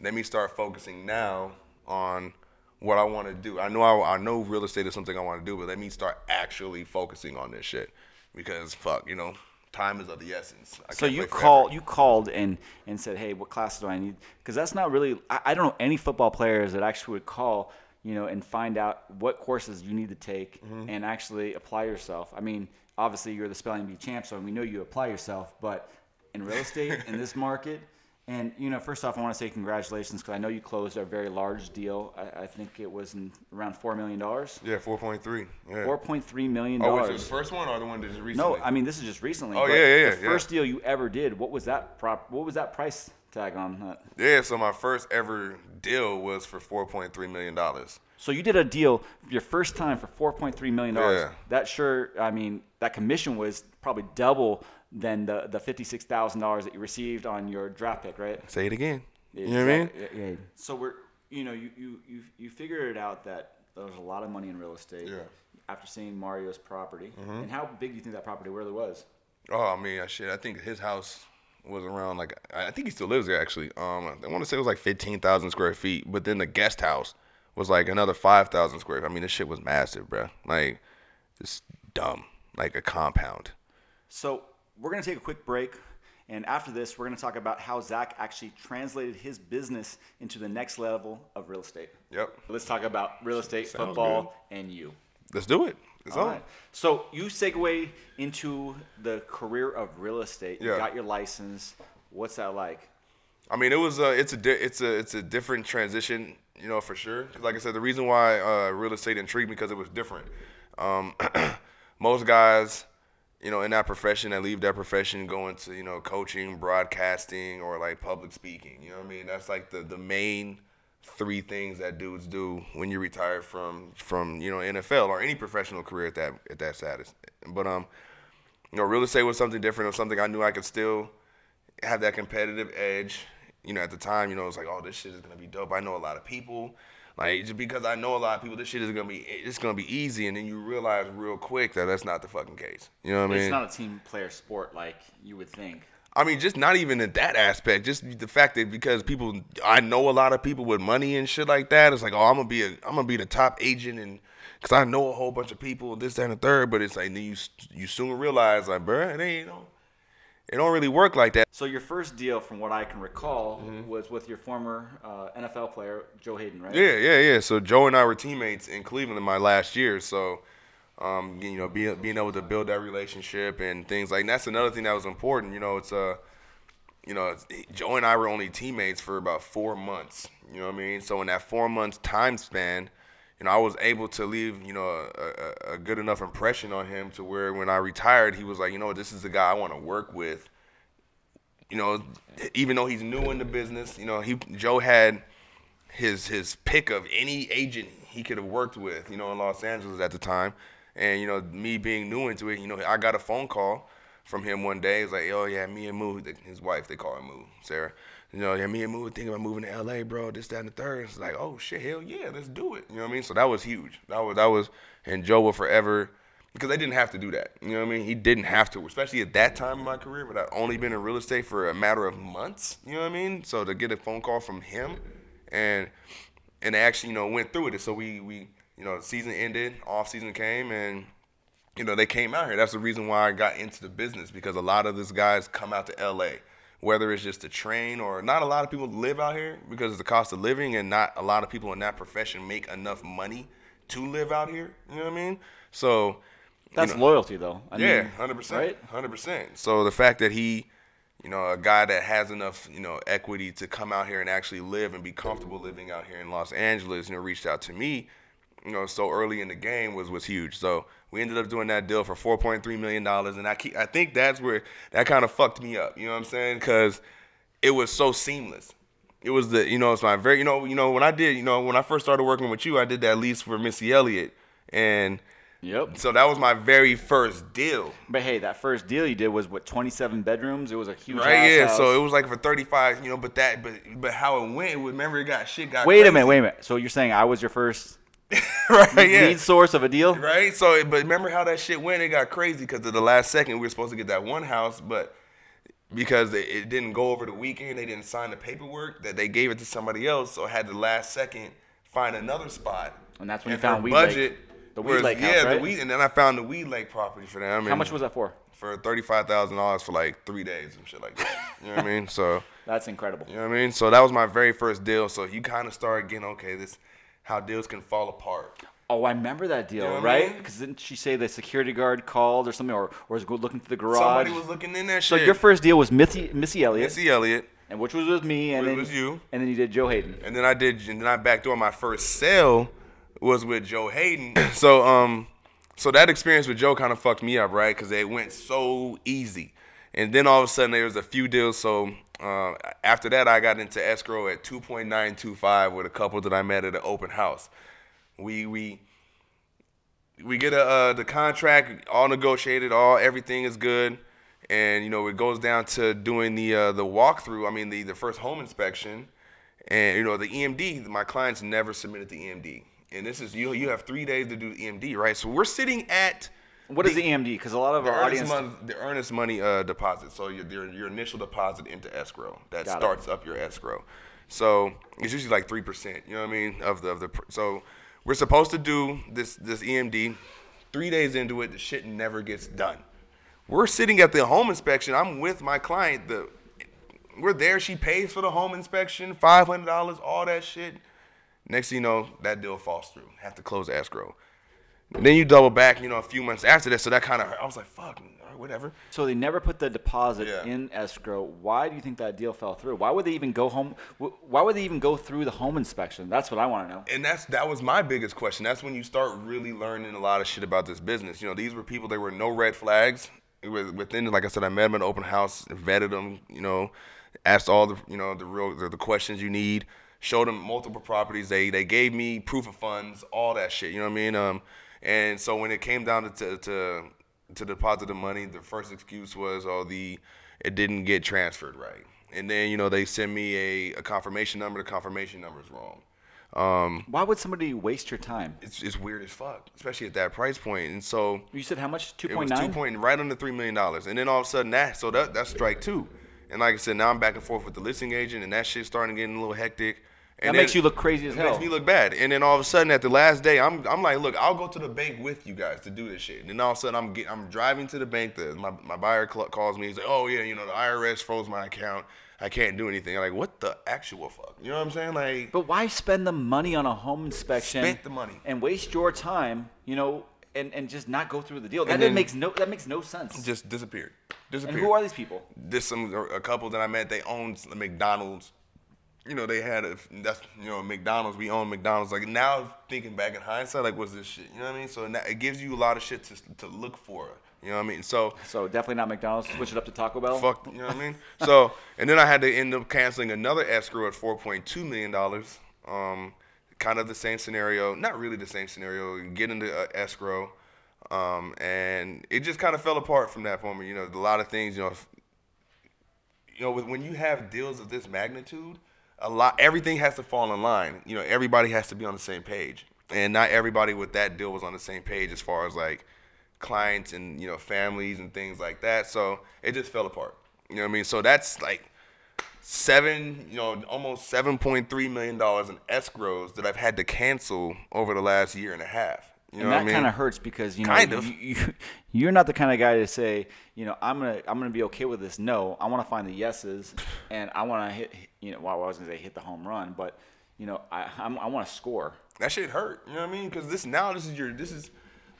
Let me start focusing now on what I want to do. I know I, I know real estate is something I want to do, but let me start actually focusing on this shit because fuck, you know, time is of the essence. I So you play forever. call you called and and said, hey, what classes do I need? Because that's not really. I, I don't know any football players that actually would call, you know, and find out what courses you need to take Mm-hmm. and actually apply yourself. I mean, obviously you're the spelling bee champ, so we know you apply yourself. But in real estate in this market. And you know, first off, I want to say congratulations because I know you closed a very large deal. I, I think it was in around four million dollars, Yeah, four point three. Yeah. four point three million oh, was dollars. was the first one or the one that just recently? No, I mean this is just recently. Oh, yeah, yeah, yeah, The yeah. first deal you ever did, what was that prop? What was that price tag on that? yeah. So my first ever deal was for four point three million dollars. So you did a deal your first time for four point three million dollars. Yeah. That sure, I mean, that commission was probably double than the the fifty six thousand dollars that you received on your draft pick, right? Say it again. You know what I mean? Yeah, yeah. So we're, you know, you you you you figured it out that there's a lot of money in real estate. Yeah. After seeing Mario's property, Mm-hmm. and how big do you think that property really was? Oh, I mean, I shit. I think his house was around like I think he still lives there actually. Um, I want to say it was like fifteen thousand square feet, but then the guest house was like another five thousand square. Feet. I mean, this shit was massive, bro. Like, just dumb, like a compound. So we're going to take a quick break. And after this, we're going to talk about how Zac actually translated his business into the next level of real estate. Yep. Let's talk about real estate, Sounds football, and you. Let's do it. It's All on. right. So you segue into the career of real estate. You Yeah. got your license. What's that like? I mean, it was uh, it's a di- it's a it's a different transition, you know, for sure. like I said, the reason why uh, real estate intrigued me because it was different. Um, most guys, you know, in that profession, that leave that profession, go into you know coaching, broadcasting, or like public speaking. You know what I mean? That's like the the main three things that dudes do when you retire from from you know NFL or any professional career at that at that status. But um, you know, real estate was something different. Was something I knew I could still have that competitive edge. You know, at the time, you know, it was like, oh, this shit is gonna be dope. I know a lot of people. Like just because I know a lot of people, this shit is gonna be it's gonna be easy, and then you realize real quick that that's not the fucking case. You know what I mean? It's not a team player sport like you would think. I mean, just not even in that aspect. Just the fact that because people, I know a lot of people with money and shit like that. It's like, oh, I'm gonna be a, I'm gonna be the top agent, and because I know a whole bunch of people, this, that, and the third. But it's like then you, you soon realize, like, bro, it ain't, you know, it don't really work like that. So your first deal, from what I can recall, Mm-hmm. was with your former uh, NFL player Joe Haden, right? Yeah, yeah, yeah. So Joe and I were teammates in Cleveland in my last year. So, um, you know, being being able to build that relationship and things like that's another thing that was important. You know, it's uh, you know, it's, Joe and I were only teammates for about four months. You know what I mean? So in that four months time span, you know, I was able to leave, you know, a, a, good enough impression on him to where when I retired, he was like, you know, this is the guy I want to work with you know, even though he's new in the business, you know, he Joe had his his pick of any agent he could have worked with, you know, in Los Angeles at the time. And you know, me being new into it, you know, I got a phone call from him one day. He's like, "Oh yeah, me and Moo, his wife, they call her Moo, Sarah. You know, yeah, me and Moo were thinking about moving to LA, bro. This, that, and the third. It's like, oh shit, hell yeah, let's do it. You know what I mean? So that was huge. That was that was, and Joe will forever because they didn't have to do that. You know what I mean? He didn't have to, especially at that time in my career, but I'd only been in real estate for a matter of months. You know what I mean? So to get a phone call from him, and and actually, you know, went through it. So we we you know, the season ended, off season came, and you know they came out here. That's the reason why I got into the business because a lot of these guys come out to L.A. Whether it's just to train or not, a lot of people live out here because of the cost of living, and not a lot of people in that profession make enough money to live out here. You know what I mean? So That's you know, loyalty, though. I yeah, hundred percent, right? hundred percent. So the fact that he, you know, a guy that has enough, you know, equity to come out here and actually live and be comfortable living out here in Los Angeles, you know, reached out to me, you know, so early in the game was was huge. So we ended up doing that deal for four point three million dollars, and I keep, I think that's where that kind of fucked me up. You know what I'm saying? Because it was so seamless. It was the, you know, it's my very, you know, you know, when I did, you know, when I first started working with you, I did that lease for Missy Elliott, and Yep. so that was my very first deal. But hey, that first deal you did was what 27 bedrooms. It was a huge Right, yeah. house. So it was like for thirty five, you know, but that, but but how it went, remember it got shit got. Wait a minute, wait a minute. So you're saying I was your first right, yeah. lead source of a deal? Right. So, but remember how that shit went? It got crazy because at the last second we were supposed to get that one house, but because it, it didn't go over the weekend, they didn't sign the paperwork that they gave it to somebody else. So I had the last second find another spot. And that's when you found Weed Lake. budget. The Weed whereas- Lake house, yeah, right? the weed, and then I found the Weed Lake property for them. How much was that for? For thirty five thousand dollars for like three days and shit like that. You know what I mean? So. That's incredible. You know what I mean? So that was my very first deal. So you kind of start getting okay, this how deals can fall apart. Oh, I remember that deal, know what I right? mean? Because didn't she say the security guard called or something, or, or was looking through the garage? Somebody was looking in that so your first deal was Missy, Missy Elliott, Missy Elliott, and which was with me, and Which then was you. and then you did Joe Haden. and then I did, and then I backdoor my first sale was with Joe Haden. so um, so that experience with Joe kind of fucked me up, right? Because it went so easy, and then all of a sudden there was a few deals. So uh, after that, I got into escrow at two point nine two five with a couple that I met at an open house. We we we get a uh, the contract all negotiated, all everything is good, and you know it goes down to doing the uh, the walkthrough. I mean the the first home inspection, and you know the EMD. My clients never submitted the EMD, and this is you you have three days to do the EMD, right? So we're sitting at What is the EMD? Because a lot of the our audience. money, the earnest money uh, deposit. So your, your your initial deposit into escrow that Got it. starts up your escrow. So it's usually like three percent. You know what I mean of the of the. pr- So we're supposed to do this this EMD. Three days into it, the shit never gets done. We're sitting at the home inspection. I'm with my client. The we're there. She pays for the home inspection, five hundred dollars, all that shit. Next thing you know, that deal falls through. Have to close escrow. And then you double back, you know, a few months after that. So that kind of. I was like, fuck, whatever. So they never put the deposit Yeah. in escrow. Why do you think that deal fell through? Why would they even go home? Why would they even go through the home inspection? That's what I want to know. And that's that was my biggest question. That's when you start really learning a lot of shit about this business. You know, these were people. There were no red flags. with- within like I said, I met them at an open house, vetted them. you know, asked all the you know the real the, the questions you need, showed them multiple properties. They they gave me proof of funds, all that shit. You know what I mean? Um, and so when it came down to to to, to deposit the money, the first excuse was oh the it didn't get transferred right, and then you know they send me a, a confirmation number. The confirmation number is wrong. Um, Why would somebody waste your time? it's it's weird as fuck, especially at that price point. And so You said how much? Two it was two nine. point right under three million dollars, and then all of a sudden that so that that's strike two, and like I said, now I'm back and forth with the listing agent, and that shit's starting getting a little hectic. And That then- makes you look crazy as it hell. makes me look bad, and then all of a sudden at the last day, I'm I'm like, look, I'll go to the bank with you guys to do this shit, and then all of a sudden I'm get, I'm driving to the bank. The, my my buyer calls me, he's like, oh yeah, you know the IRS froze my account, I can't do anything. I'm like, what the actual fuck? You know what I'm saying? Like, But why spend the money on a home inspection? Spent the money. and waste your time, you know, and, and just not go through the deal. That then- makes no that makes no sense. just disappeared, and disappeared. who are these people? this some a couple that I met. They owned McDonald's. You know, they had a that's you know McDonald's. We own McDonald's. Like now, thinking back in hindsight, like what's this shit? You know what I mean? So now it gives you a lot of shit to to look for. You know what I mean? So So definitely not McDonald's. Switch it up to Taco Bell. fuck. You know what I mean? So and then I had to end up canceling another escrow at four point two million dollars. Um, kind of the same scenario. Not really the same scenario. Get into uh, escrow. Um, and it just kind of fell apart from that point. You know, a lot of things. You know, you know, with, when you have deals of this magnitude, a lot everything has to fall in line. You know, everybody has to be on the same page, and not everybody with that deal was on the same page as far as like clients and you know families and things like that. So it just fell apart. You know what I mean? So that's like seven, you know, almost seven point three million dollars in escrows that I've had to cancel over the last year and a half. You know and what that I mean? kind of hurts because you know Kind of. you, you, you're not the kind of guy to say you know I'm gonna I'm gonna be okay with this. No, I want to find the yeses, and I want to hit you know well I was gonna say hit the home run, but you know I I'm, I want to score. that shit hurt. You know what I mean? Because this now this is your this is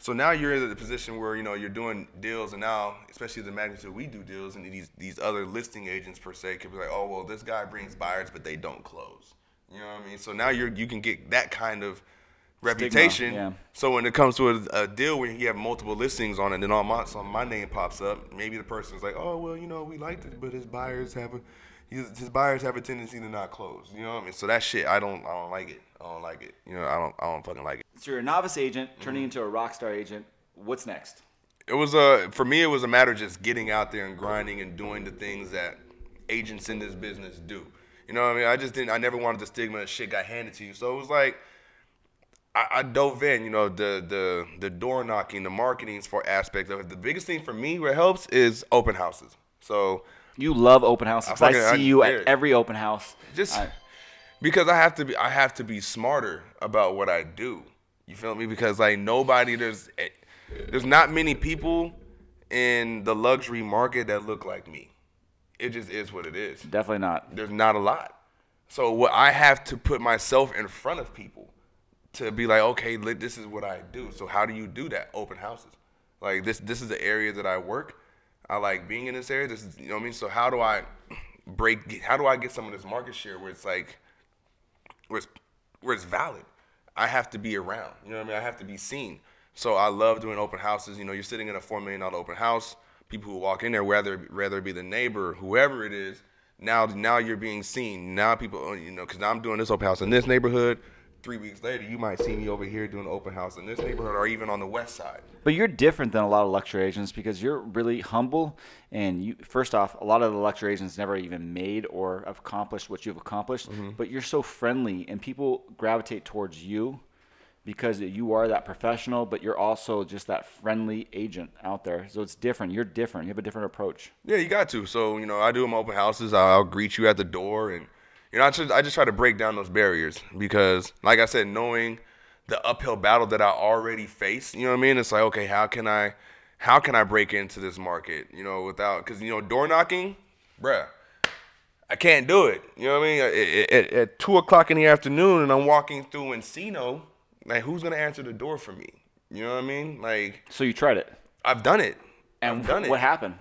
so now you're in the position where you know you're doing deals, and now especially the magnitude we do deals, and these these other listing agents per se could be like, oh well, this guy brings buyers, but they don't close. You know what I mean? So now you're you can get that kind of reputation. yeah. So when it comes to a, a deal where you have multiple listings on it, and then all my so my name pops up. Maybe the person's like, oh well, you know we liked it, but his buyers have a his, his buyers have a tendency to not close. You know what I mean? So that shit, I don't I don't like it. I don't like it. You know, I don't I don't fucking like it. So you're a novice agent Mm-hmm. turning into a rock star agent. What's next? It was a for me. It was a matter of just getting out there and grinding and doing the things that agents in this business do. You know what I mean? I just didn't. I never wanted the stigma that shit got handed to you. So it was like I, I dove in. You know, the the the door knocking, the marketing for aspect of it. The biggest thing for me what helps is open houses. So You love open houses. I, fucking- I- see you yeah. at every open house. just I- because I have to be I have to be smarter about what I do. You feel me? Because like nobody there's eh, there's not many people in the luxury market that look like me. It just is what it is. definitely not. There's not a lot. So what I have to put myself in front of people to be like, okay, this is what I do. So how do you do that? Open houses. Like this this is the area that I work. I like being in this area. This is you know what I mean? So how do I break how do I get some of this market share where it's like where it's, where it's valid. I have to be around. You know what I mean? I have to be seen. So I love doing open houses. You know, you're sitting in a four million dollar open house. People who walk in there, whether whether it be the neighbor, whoever it is, now now you're being seen. Now people, you know, because I'm doing this open house in this neighborhood. Three weeks later, you might see me over here doing open house in this neighborhood, or even on the west side. But you're different than a lot of luxury agents because you're really humble. And you, first off, a lot of the luxury agents never even made or accomplished what you've accomplished. Mm-hmm. But you're so friendly, and people gravitate towards you because you are that professional. But you're also just that friendly agent out there. So it's different. You're different. You have a different approach. Yeah, you got to. So you know, I do them open houses. I'll, I'll greet you at the door, and you know, I just I just try to break down those barriers because, like I said, knowing the uphill battle that I already face, you know what I mean? It's like, okay, how can I, how can I break into this market? You know, without because you know, door knocking, bruh. I can't do it. You know what I mean? At, at, at two o'clock in the afternoon, and I'm walking through Encino. Like, who's gonna answer the door for me? You know what I mean? Like, So you tried it. I've done it. And it what happened?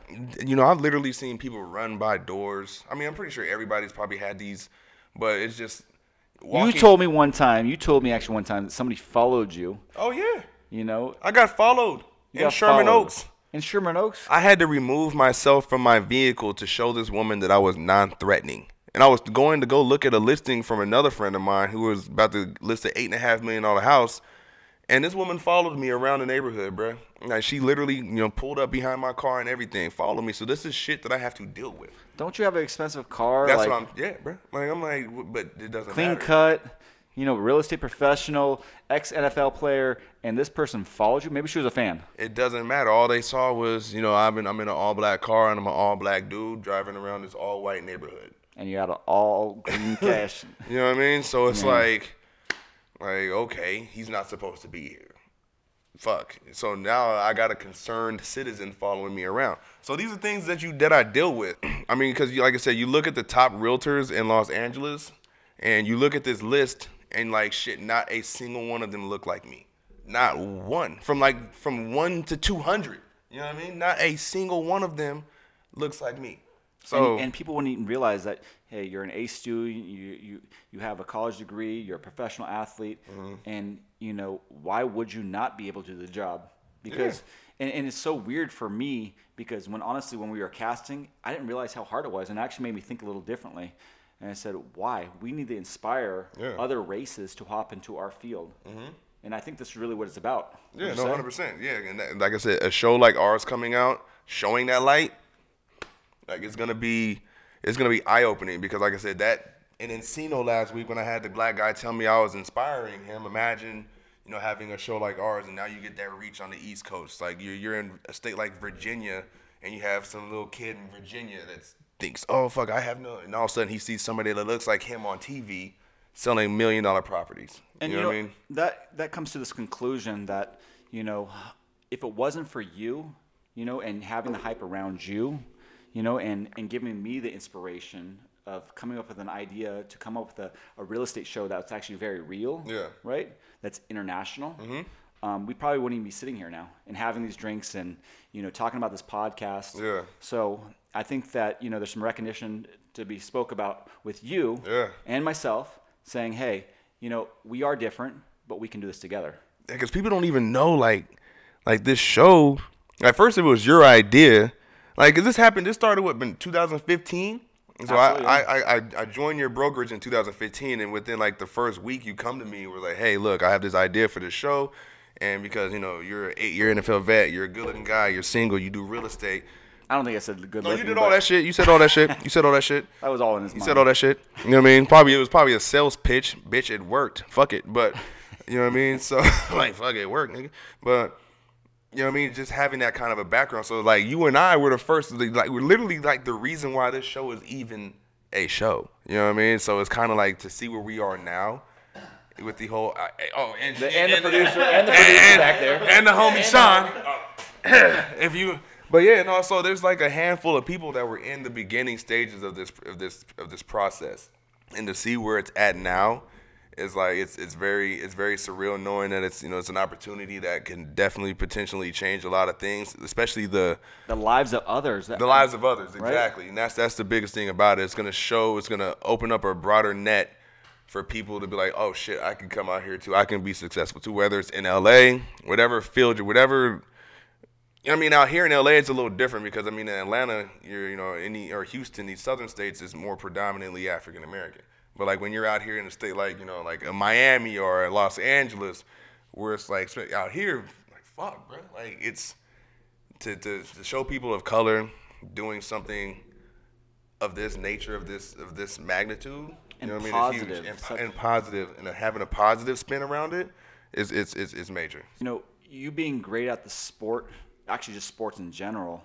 you know, I've literally seen people run by doors. I mean, I'm pretty sure everybody's probably had these, but it's just. Walking. You told me one time. You told me actually one time that somebody followed you. Oh yeah, You know, I got followed You in got Sherman followed. Oaks. In Sherman Oaks? I had to remove myself from my vehicle to show this woman that I was non-threatening. And I was going to go look at a listing from another friend of mine who was about to list an eight and a half million dollar house. And this woman followed me around the neighborhood, bruh. Like she literally, you know, pulled up behind my car and everything, followed me. So this is shit that I have to deal with. Don't you have an expensive car? That's like, what I'm. Yeah, bruh. Like I'm like, but it doesn't clean matter. cut, you know, real estate professional, ex NFL player, and this person followed you. Maybe she was a fan. It doesn't matter. All they saw was, you know, I'm in, I'm in an all black car and I'm an all black dude driving around this all white neighborhood. And you got an all green cash. You know what I mean? So it's like, like okay, he's not supposed to be here. Fuck. So now I got a concerned citizen following me around. So these are things that you that I deal with. I mean, because like I said, you look at the top realtors in Los Angeles, and you look at this list, and like shit, not a single one of them look like me. Not one. From like from one to two hundred. You know what I mean? Not a single one of them looks like me. So and, and people wouldn't even realize that hey you're an a student you, you you have a college degree you're a professional athlete Mm-hmm. and you know why would you not be able to do the job because and, and it's so weird for me because when honestly when we were casting i didn't realize how hard it was and it actually made me think a little differently and i said why we need to inspire Yeah. Mm-hmm. other races to hop into our field and i think this is really what it's about Yeah, no, hundred percent. Yeah, and that, like I said, a show like ours coming out, showing that light, like it's gonna be, it's gonna be eye opening because, like I said, that in Encino last week when I had the black guy tell me I was inspiring him. Imagine, you know, having a show like ours, and now you get that reach on the East Coast. Like you're you're in a state like Virginia, and you have some little kid in Virginia that thinks, oh fuck, I have no, and all of a sudden he sees somebody that looks like him on TV selling million dollar properties. And you know, what I mean? that that comes to this conclusion that you know, if it wasn't for you, you know, and having the hype around you, you know, and and giving me the inspiration of coming up with an idea to come up with a, a real estate show that's actually very real, Yeah. right? That's international. Um, we probably wouldn't even be sitting here now and having these drinks and you know talking about this podcast. Yeah. So I think that you know there's some recognition to be spoke about with you Yeah. and myself saying, hey, you know, we are different, but we can do this together. because people don't even know like like this show at first it was your idea like 'cause this happened this started what in 2015 so I, I, I I joined your brokerage in 2015 and within like the first week you come to me and were like hey look I have this idea for this show and because you know you're an eight year NFL vet you're a good looking guy you're single you do real estate I don't think I said good no looking. you did all that shit you said all that shit you said all that shit That was all in his you mind. said all that shit. You know what I mean? Probably it was probably a sales pitch. Bitch, it worked. Fuck it. But you know what I mean? So like fuck it, it worked, nigga. But you know what I mean? Just having that kind of a background. So like you and I were the first like we're literally like the reason why this show is even a show. You know what I mean? So it's kind of like to see where we are now with the whole I- oh and The, and the producer and the producer back there. and the homie Sean. Uh, if you, but yeah, and also there's like a handful of people that were in the beginning stages of this of this of this process, and to see where it's at now is like it's it's very it's very surreal knowing that it's you know it's an opportunity that can definitely potentially change a lot of things, especially the The lives of others. The lives of others Right. exactly, and that's that's the biggest thing about it. It's gonna show, it's gonna open up a broader net for people to be like, oh shit, I can come out here too. I can be successful too. Whether it's in LA, whatever field, whatever. I mean, out here in LA, it's a little different because I mean, in Atlanta, you're you know, any or Houston, these southern states is more predominantly African American. But like when you're out here in a state like you know, like a Miami or Los Angeles, where it's like out here, like fuck, bro, like it's to, to, to show people of color doing something of this nature, of this of this magnitude, And you know what I mean? It's huge. And, and positive, and having a positive spin around it is it's it's, it's major. you know, you being great at the sport, actually just sports in general,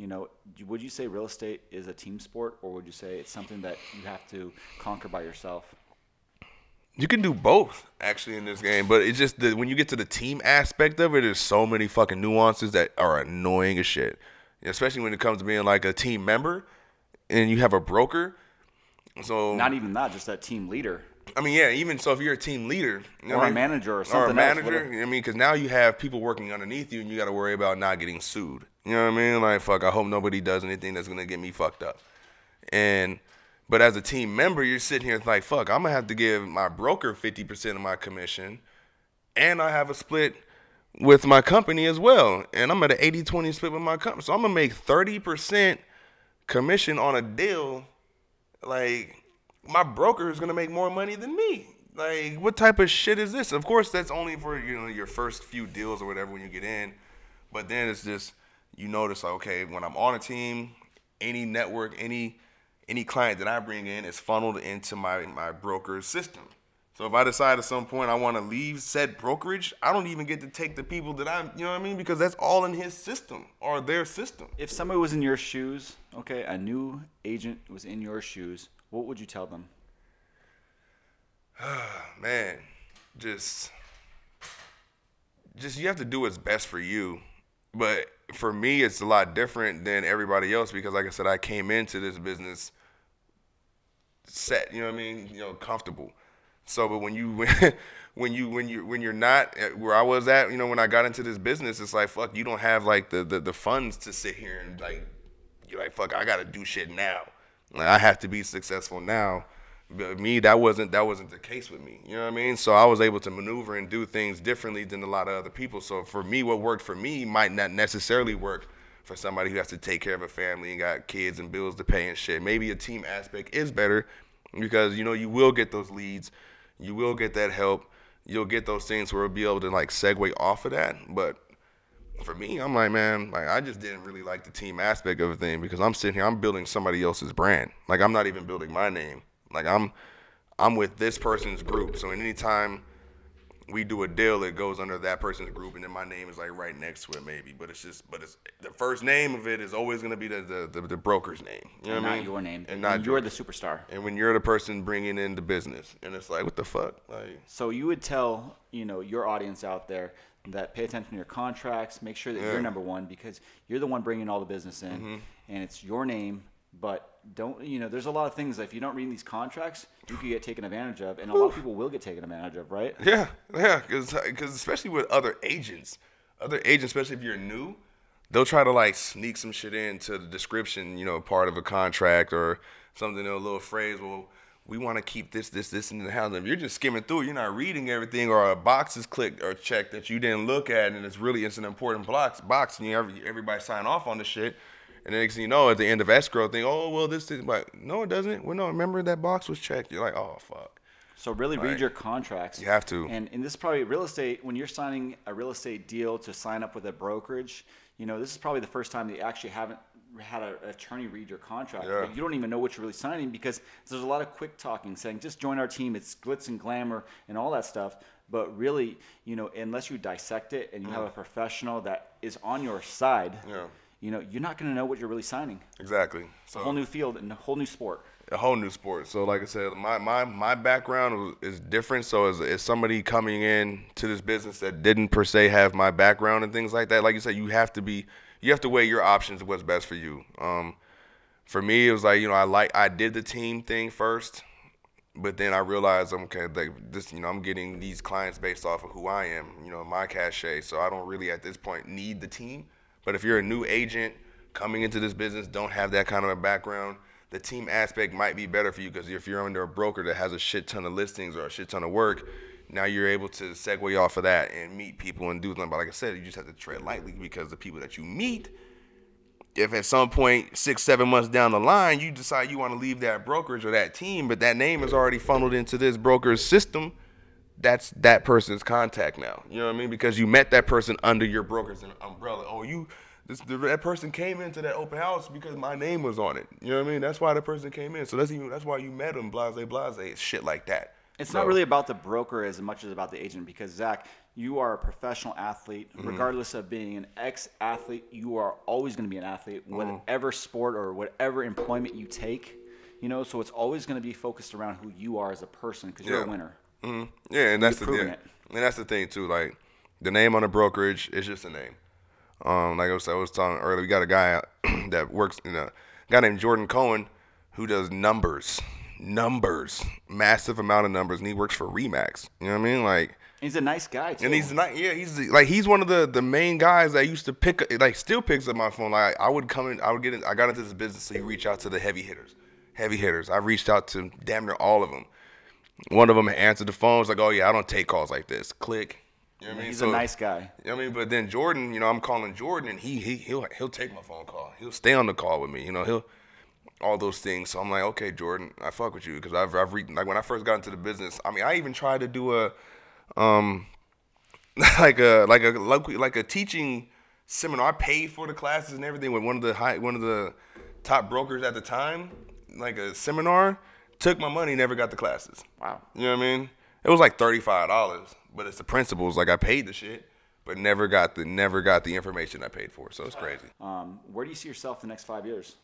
you know, would you say real estate is a team sport or would you say it's something that you have to conquer by yourself? You can do both actually in this game, but it's just that when you get to the team aspect of it, there's so many fucking nuances that are annoying as shit. Especially when it comes to being like a team member and you have a broker. So Not even that, just that team leader. I mean, yeah, even so, if you're a team leader you know Or a mean? manager or something, or a something else, manager. I mean, because now you have people working underneath you, and you got to worry about not getting sued. You know what I mean? Like, fuck, I hope nobody does anything that's gonna get me fucked up. And, but as a team member, you're sitting here like, fuck, I'm gonna have to give my broker fifty percent of my commission, and I have a split with my company as well. And I'm at an 80 20 split with my company. So I'm to make 30% commission on a deal. Like, my broker is going to make more money than me. Like, what type of shit is this? Of course, that's only for, you know, your first few deals or whatever when you get in. But then it's just, you notice, like, okay, when I'm on a team, any network, any any client that I bring in is funneled into my my broker's system. So if I decide at some point I want to leave said brokerage, I don't even get to take the people that I'm, you know what I mean? Because that's all in his system or their system. If somebody was in your shoes, okay, a new agent was in your shoes, what would you tell them? Man, just just you have to do what's best for you. But for me, it's a lot different than everybody else because, like I said, I came into this business set. You know what I mean? You know, comfortable. So, but when you when you when you when you're not where I was at, you know, when I got into this business, it's like fuck, you don't have like the the, the funds to sit here and like you're like fuck, I got to do shit now. Like I have to be successful now. Me, that wasn't that wasn't the case with me. You know what I mean? So I was able to maneuver and do things differently than a lot of other people. So for me, what worked for me might not necessarily work for somebody who has to take care of a family and got kids and bills to pay and shit. Maybe a team aspect is better because you know you will get those leads, you will get that help, you'll get those things where we'll be able to like segue off of that. But for me, I'm like, man, like I just didn't really like the team aspect of a thing because I'm sitting here, I'm building somebody else's brand. Like I'm not even building my name. Like I'm I'm with this person's group. So anytime we do a deal, it goes under that person's group, and then my name is like right next to it, maybe. But it's just, but it's the first name of it is always gonna be the the, the, the broker's name. You know and what I not mean? your name. and not And you're the superstar. And when you're the person bringing in the business, and it's like, what the fuck, like. So you would tell, you know, your audience out there that pay attention to your contracts, make sure that Yeah. Mm-hmm. you're number one because you're the one bringing all the business in, and it's your name. But don't, you know, there's a lot of things that if you don't read these contracts, you could get taken advantage of, and a lot of people will get taken advantage of, right? Yeah, yeah, because especially with other agents, other agents, especially if you're new, they'll try to like sneak some shit into the description, you know, part of a contract or something, a little phrase. Well, we want to keep this, this, this in the house. If you're just skimming through, you're not reading everything, or a box is clicked or checked that you didn't look at, and it's really it's an important box, box, and you every, everybody sign off on the shit. And the next thing you know, at the end of escrow, think, oh well, this is like, no, it doesn't. Well, no, remember that box was checked. You're like, oh fuck. So really read your contracts. You have to. And and this is probably real estate when you're signing a real estate deal to sign up with a brokerage. You know, this is probably the first time that you actually haven't had an attorney read your contract. Yeah. Like, you don't even know what you're really signing because there's a lot of quick talking saying just join our team. It's glitz and glamour and all that stuff. But really, you know, unless you dissect it and you have a professional that is on your side, Yeah. You know, you're not going to know what you're really signing. Exactly. It's a whole new field and a whole new sport. a whole new sport. So like I said, my my my background is different. So as, as somebody coming in to this business that didn't per se have my background and things like that, like you said, you have to be you have to weigh your options of what's best for you. Um, for me, it was like you know I like I did the team thing first, but then I realized I'm okay. Like this, you know, I'm getting these clients based off of who I am. You know, my cachet. So I don't really at this point need the team. But if you're a new agent coming into this business, don't have that kind of a background, the team aspect might be better for you because if you're under a broker that has a shit ton of listings or a shit ton of work, now you're able to segue off of that and meet people and do them. But like I said, you just have to tread lightly because the people that you meet if at some point six seven months down the line you decide you want to leave that brokerage or that team but that name is already funneled into this broker's system that's that person's contact now you know what i mean because you met that person under your broker's umbrella oh you this that person came into that open house because my name was on it you know what i mean that's why the person came in so that's even that's why you met him blase blase shit like that It's So- not really about the broker as much as about the agent because Zac, you are a professional athlete. Mm-hmm. Regardless of being an ex-athlete, you are always going to be an athlete, Mm-hmm. whatever sport or whatever employment you take. You know, so it's always going to be focused around who you are as a person because you're a winner. Hmm Yeah, and that's the thing. it. And that's the thing too. Like the name on the brokerage is just a name. Um, like I was, I was talking earlier, we got a guy that works in a guy named Jordan Cohen who does numbers, numbers, massive amount of numbers, and he works for Remax. You know what I mean? Like, He's a nice guy too. and he's not, yeah, he's like he's one of the the main guys that used to pick, like, still picks up my phone. Like, I would come in, I would get in, I got into this business, so you reach out to the heavy hitters, heavy hitters. I reached out to damn near all of them. One of them answered the phone. Was like, "Oh yeah, I don't take calls like this." Click. You know what I mean? He's So- a nice guy. You know what I mean? But then Jordan, you know, I'm calling Jordan, and he he he'll he'll take my phone call. He'll stay on the call with me. You know, he'll all those things. So I'm like, okay, Jordan, I fuck with you because I've I've re- like when I first got into the business. I mean, I even tried to do a um like a like a like, like a teaching seminar. I paid for the classes and everything with one of the high one of the top brokers at the time, like a seminar. Took my money, never got the classes. Wow. You know what I mean? It was like thirty five dollars, but it's the principles. Like I paid the shit, but never got the never got the information I paid for. So it's crazy. Um, where do you see yourself the next five years?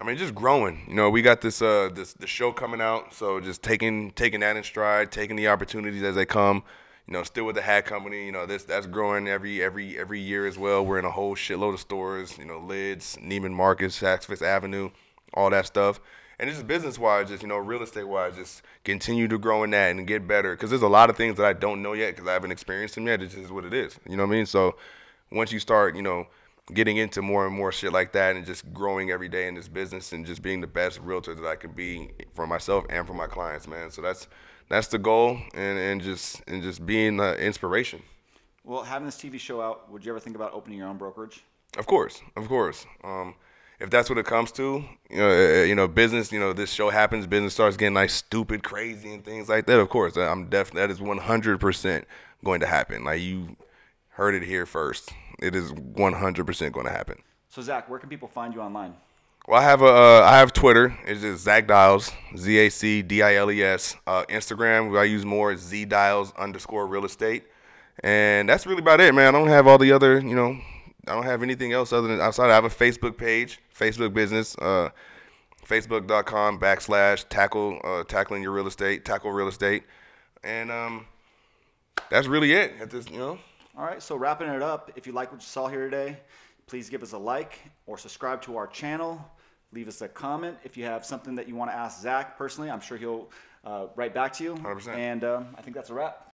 I mean, just growing. You know, we got this uh this the show coming out, so just taking taking that in stride, taking the opportunities as they come. You know, still with the hat company. You know, this that's growing every every every year as well. We're in a whole shitload of stores. You know, Lids, Neiman Marcus, Saks Fifth Avenue, all that stuff. And just business wise, just you know, real estate wise, just continue to grow in that and get better. Because there's a lot of things that I don't know yet because I haven't experienced them yet. It just is what it is. You know what I mean? So once you start, you know, getting into more and more shit like that and just growing every day in this business and just being the best realtor that I can be for myself and for my clients, man. So that's that's the goal and, and just and just being uh, inspiration. Well, having this TV show out, would you ever think about opening your own brokerage? Of course, of course. Um, if that's what it comes to, you know, uh, you know, business. You know, this show happens, business starts getting like stupid, crazy, and things like that. Of course, I'm definitely that is 100 percent going to happen. Like you heard it here first. It is 100 percent going to happen. So, Zac, where can people find you online? Well, I have a uh, I have Twitter. It's just Zac Diles, Z A C D I L E S. Uh, Instagram, I use more Z Diles underscore real estate, and that's really about it, man. I don't have all the other, you know, I don't have anything else other than outside. I have a Facebook page, Facebook business, uh, Facebook.com backslash tackle uh, tackling your real estate, tackle real estate, and um, that's really it. At this, you know. All right, so wrapping it up, if you like what you saw here today, please give us a like or subscribe to our channel. Leave us a comment if you have something that you want to ask Zac personally. I'm sure he'll uh, write back to you. 100%. And um, I think that's a wrap.